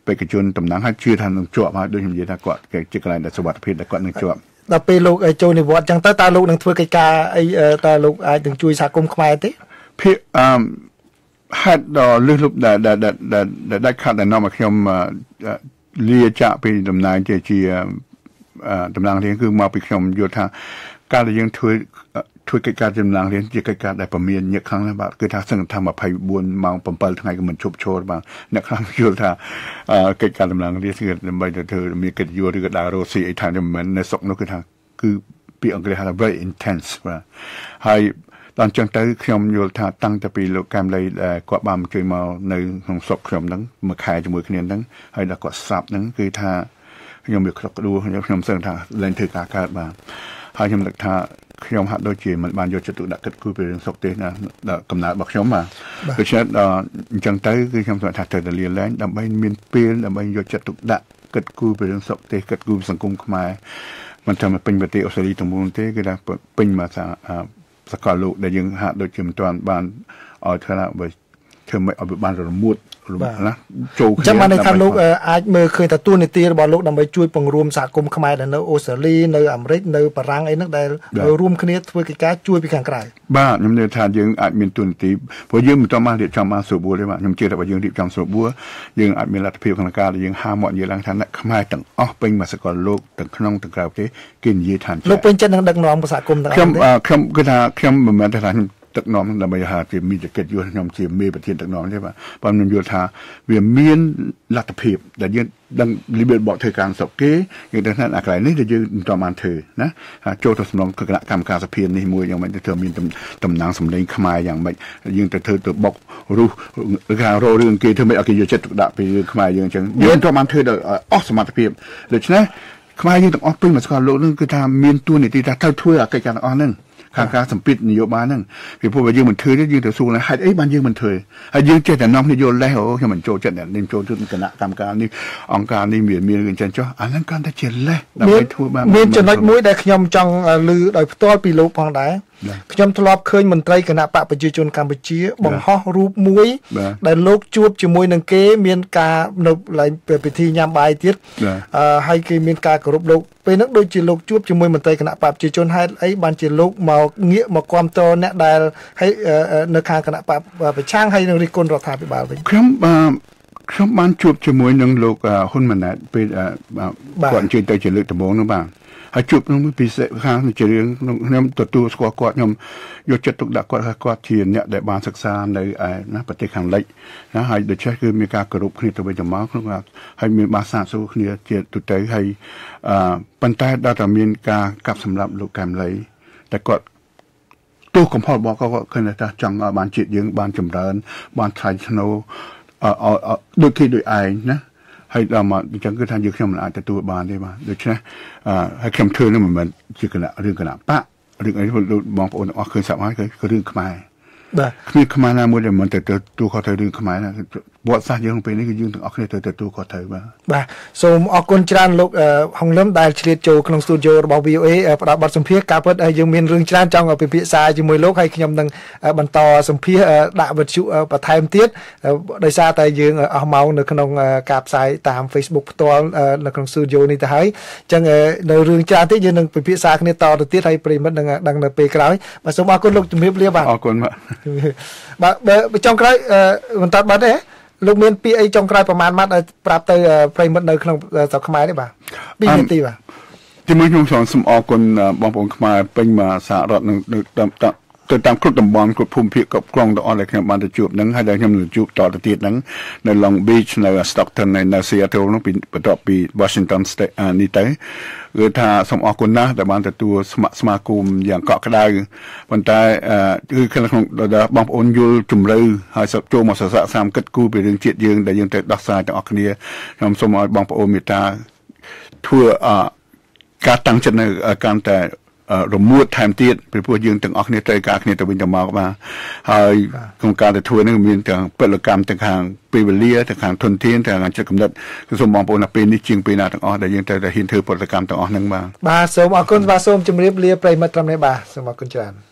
បេក្ខជនតំណាងហើយជឿថានឹងជាប់ហើយដូចខ្ញុំនិយាយថាគាត់ជាកន្លែងដែលសុវត្ថិភាពដែលគាត់នឹងជាប់ ដល់ពេលលោកចូលនិវត្តន៍ចឹងទៅតើលោកនឹងធ្វើកិច្ចការអីតើលោកអាចនឹងជួយសហគមន៍ខ្មែរទេភាគអឺហេតុដល់លឹះលុបដែលដែលដែលដាច់ខាត់ដែលនាំឲ្យខ្ញុំលាចាក់ពីតំណែងជាជាតំណាងរាស្ត្រគឺមកពីខ្ញុំយល់ថា ការដែលយើងធ្វើ ធ្វើកិច្ចការចំណាំងរៀនជាកិច្ចការដែលពមៀនញឹកខ្លាំងណាស់បាទគឺថាសឹងថា24ម៉ោង7ថ្ងៃក៏មិនជប់ឈរបាទអ្នកខ្លះយល់ថាកិច្ចការចំណាំងរៀនគឺដើម្បីទៅធ្វើមានកិត្តិយសឬក៏ដើររកស៊ីអីថាមិននៅស្រុកនោះគឺថាគឺពីអង់គ្លេសហៅថា very intense បាទហើយដល់ចឹងទៅខ្ញុំយល់ថាតាំងតែពីលោកកាមលីគាត់បានជួយមកនៅក្នុងស្រុកខ្ញុំហ្នឹងមួយខែជាមួយគ្នាហ្នឹងហើយដល់គាត់ស្រាប់ហ្នឹងគឺថាខ្ញុំវាខ្លុកក្ដួលខ្ញុំខ្ញុំសឹងថាលែងធ្វើការកើតបាទហើយខ្ញុំនឹកថា ខ្ញុំហាក់ដូចជាមិនបានយកចិត្តទុកដាក់គិតគូរពីរឿងសុខទេសណាកំណើតរបស់ខ្ញុំបាទដូច្នេះអញ្ចឹងទៅគឺខ្ញុំថាត្រូវតែលាលែងដើម្បីមានពេលដើម្បីយកចិត្តទុកដាក់គិតគូរពីរឿងសុខទេសគិតគូរសង្គមខ្មែរមិនថាពេញប្រទេសអូស្ត្រាលីទាំងមូលទេគឺថាពេញមកសកលលោកដែលយើងហាក់ដូចជាមិនទាន់បានឲ្យថាបើធ្វើមិនឲ្យបានរមួត ណាចូលគ្នាអញ្ចឹងបានន័យថាលោកអាចមើលឃើញថាទួលនីតិរបស់លោកដើម្បីជួយពង្រួមសហគមន៍ខ្មែរដែលនៅអូស្ត្រាលីនៅអាមេរិកនៅបារាំងអីហ្នឹងដែលរួមគ្នាធ្វើកិច្ចការជួយពីខាងក្រៅបាទខ្ញុំនិយាយថាយើងអាចមានទួលនីតិព្រោះយើងមិនទាន់បានរៀបចំបានស្រួលទេបាទខ្ញុំជឿថាបើយើងរៀបចំស្រួលយើងអាចមានលទ្ធភាពក្នុងការដែលយើងហាមាត់និយាយឡើងថាអ្នកខ្មែរទាំងអស់ពេញមកសកលលោកទាំងក្នុងទាំងក្រៅប្រទេសគេនិយាយថាលោកពេញចិត្តនឹងដឹកនាំសហគមន៍ទាំងអស់ខ្ញុំខ្ញុំគឺថាខ្ញុំមិនមែនថាខ្ញុំ ដឹកនាំដើម្បីថាជាមីតិកិច្ចយល់ខ្ញុំជាមេប្រធានដឹកនាំទេបាទបើខ្ញុំយល់ថាវាមានលទ្ធភាពដែលយើងដឹងលីបបកធ្វើការស្រុកគេយើងដឹងថាអាកន្លែងនេះដែលយើងមិនតបានធ្វើណាចូលទៅសំណងគណៈកម្មការសភានេះមួយយ៉ាងម៉េចទៅធ្វើមានតំណាងសម្លេងខ្មែរយ៉ាងម៉េចយើងទៅធ្វើទៅបុករុះឬថារោរឿងគេធ្វើមិនឲ្យគេយកចិត្តទុកដាក់ពីរឿងខ្មែរយើងអញ្ចឹងយើងទៅបានធ្វើដល់អស់សមត្ថភាពដូច្នេះខ្មែរយើងទាំងអស់ពេញមកស្គាល់លោកនឹងគឺថាមានទួនាទីថាត្រូវធ្វើអាកិច្ចការទាំងអស់ហ្នឹង ខាងការសម្ពាធនយោបាយហ្នឹងពីព្រោះបើយើងមិនធ្វើទេយើងទៅសួរហេតុអីបានយើងមិនធ្វើហើយយើងចេះតែនាំគ្នាយល់លេសអូខ្ញុំមិនចូលចិត្តអ្នកនេះចូលចិត្តគណៈកម្មការនេះអង្គការនេះមានមានអញ្ចឹងចុះអាហ្នឹងកាន់តែជាលេសដើម្បីធ្វើបានមានចំណុចមួយដែលខ្ញុំចង់លើដោយផ្ទាល់ពីលោកផងដែរ ខ្ញុំធ្លាប់ឃើញមន្ត្រីគណៈបកប្រជាជនកម្ពុជាបង្ហោះរូបមួយ ដែលលោកជួបជាមួយនឹងគេ មានការនៅឡើងពិធីញ៉ាំបាយទៀតអឺហើយគេមានការគោរពលោកពេលហ្នឹងដូចជាលោកជួបជាមួយមន្ត្រីគណៈបកប្រជាជនហេតុអីបានជាលោកមកងាកមកគ្រប់តអ្នកដែលហើយនៅខាងគណៈបកប្រឆាំងហើយនឹងរិះគន់រដ្ឋាភិបាលវិញខ្ញុំបាទខ្ញុំបានជួបជាមួយនឹងលោកហ៊ុនម៉ាណែតពេលគាត់អញ្ជើញទៅជាលើកដំបូងនោះបាទ ហើយជួបនឹងពិសេសខាងជារឿងខ្ញុំទទួលស្គាល់គាត់ខ្ញុំយកចិត្តទុកដាក់គាត់ថាគាត់ជាអ្នកដែលបានសិក្សានៅឯណាប្រទេសខាងលិចណាហើយដូច្នេះគឺមានការគោរពគ្នាទៅវិញទៅមកក្នុងហើយមានបាសាសួរគ្នាជាទូទៅហើយអឺប៉ុន្តែដល់តែមានការកាប់សម្លាប់លោកកែមលីតែគាត់ទោះកំហុសរបស់គាត់គាត់ឃើញថាចង់ឲ្យបានជាតិយើងបានចម្រើនបានថ្លៃធ្នូអឺដូចគេដូចឯងណា ហើយដល់មកអញ្ចឹងគឺថាយើងខ្ញុំមិនអាចទទួលបានទេបាទដូច្នេះអឺហើយខ្ញុំធ្វើនោះមិនមែនជាគណៈរឿងគណៈបករឿងអីបងប្អូនទាំងអស់ឃើញស្រាប់ហើយគឺរឿងខ្មែរបាទគ្មានខ្មែរណាមួយដែលមិនទៅទទួលខុសត្រូវរឿងខ្មែរណា វត្តសាស្ត្រយើងក្នុងពេលនេះគឺយើងទាំងអស់គ្នាទៅទទួលខុសត្រូវបាទបាទសូមអរគុណច្រើនលោកហុងលឹមដែលឆ្លៀតចូលក្នុងស្ទូឌីយោរបស់ VOA ផ្ដល់បទសម្ភាសន៍ការពិតយើងមានរឿងច្រើនចង់ពិភាក្សាជាមួយលោកហើយខ្ញុំនឹងបន្តសម្ភាសដាក់វិទ្យុបន្ថែមទៀតដោយសារតែយើងអស់ម៉ោងនៅក្នុងការផ្សាយតាម Facebook ផ្ទាល់នៅក្នុងស្ទូឌីយោនេះទៅហើយអញ្ចឹងនៅរឿងច្រើនទៀតយើងនឹងពិភាក្សាគ្នាតទៅទៀតហើយប្រិមិត្តនឹងដឹងនៅពេលក្រោយបាទសូមអរគុណលោកជំរាបលាបាទអរគុណបាទបាទបើចុងក្រោយបន្តបាត់ទេ លោកមានពាក្យអីចុងក្រោយប្រហែលម៉ាត់ឲ្យប្រាប់ទៅប្រិមិត្តនៅក្នុងស្រុកខ្មែរនេះបាទ2នាទីបាទទីមួយខ្ញុំសូមអរគុណបងប្អូនខ្មែរពេញមកសហរដ្ឋនឹង ទៅតាមគ្រប់តំបន់គ្រប់ភូមិភាគគ្រប់ក្រុងទាំងអស់ដែលខ្ញុំបានទៅជួបនឹងហើយដែលខ្ញុំនឹងជួបតទៅទៀតនឹងនៅ Long Beach នៅ Stockton នៅ Seattle នោះពីបន្ទាប់ពី Washington State នេះទៅគឺថាសូមអរគុណណាស់ដែលបានទទួលស្ម័គ្រស្មាគមយ៉ាងកក់ក្ដៅប៉ុន្តែគឺក្នុងបងប្អូនយល់ជំរឿហើយសចូលមកសរស័កសាមគិតគូពីរឿងជាតិយើងដែលយើងត្រូវដោះស្រាយទាំងអស់គ្នាខ្ញុំសូមឲ្យបងប្អូនមេត្តាធ្វើការតាំងចិត្តនៅកាន់តែ រមួតថែមទៀតពីព្រោះយើងទាំងអស់គ្នាត្រូវការគ្នាទៅវិញទៅមកបាទហើយក្នុងការទៅធ្វើនេះមានទាំងពលកម្មទាំងខាងពេលវេលាទាំងខាងធនធានទាំងខាងចិត្តកំណត់គឺសូមបងប្អូនថាពេលនេះជាងពេលណាទាំងអស់ដែលយើងត្រូវតែហ៊ានធ្វើពលកម្មទាំងអស់ហ្នឹងបាទបាទសូមអរគុណបាទសូមជម្រាបលាប្រិមិត្តត្រឹមនេះបាទសូមអរគុណច្រើន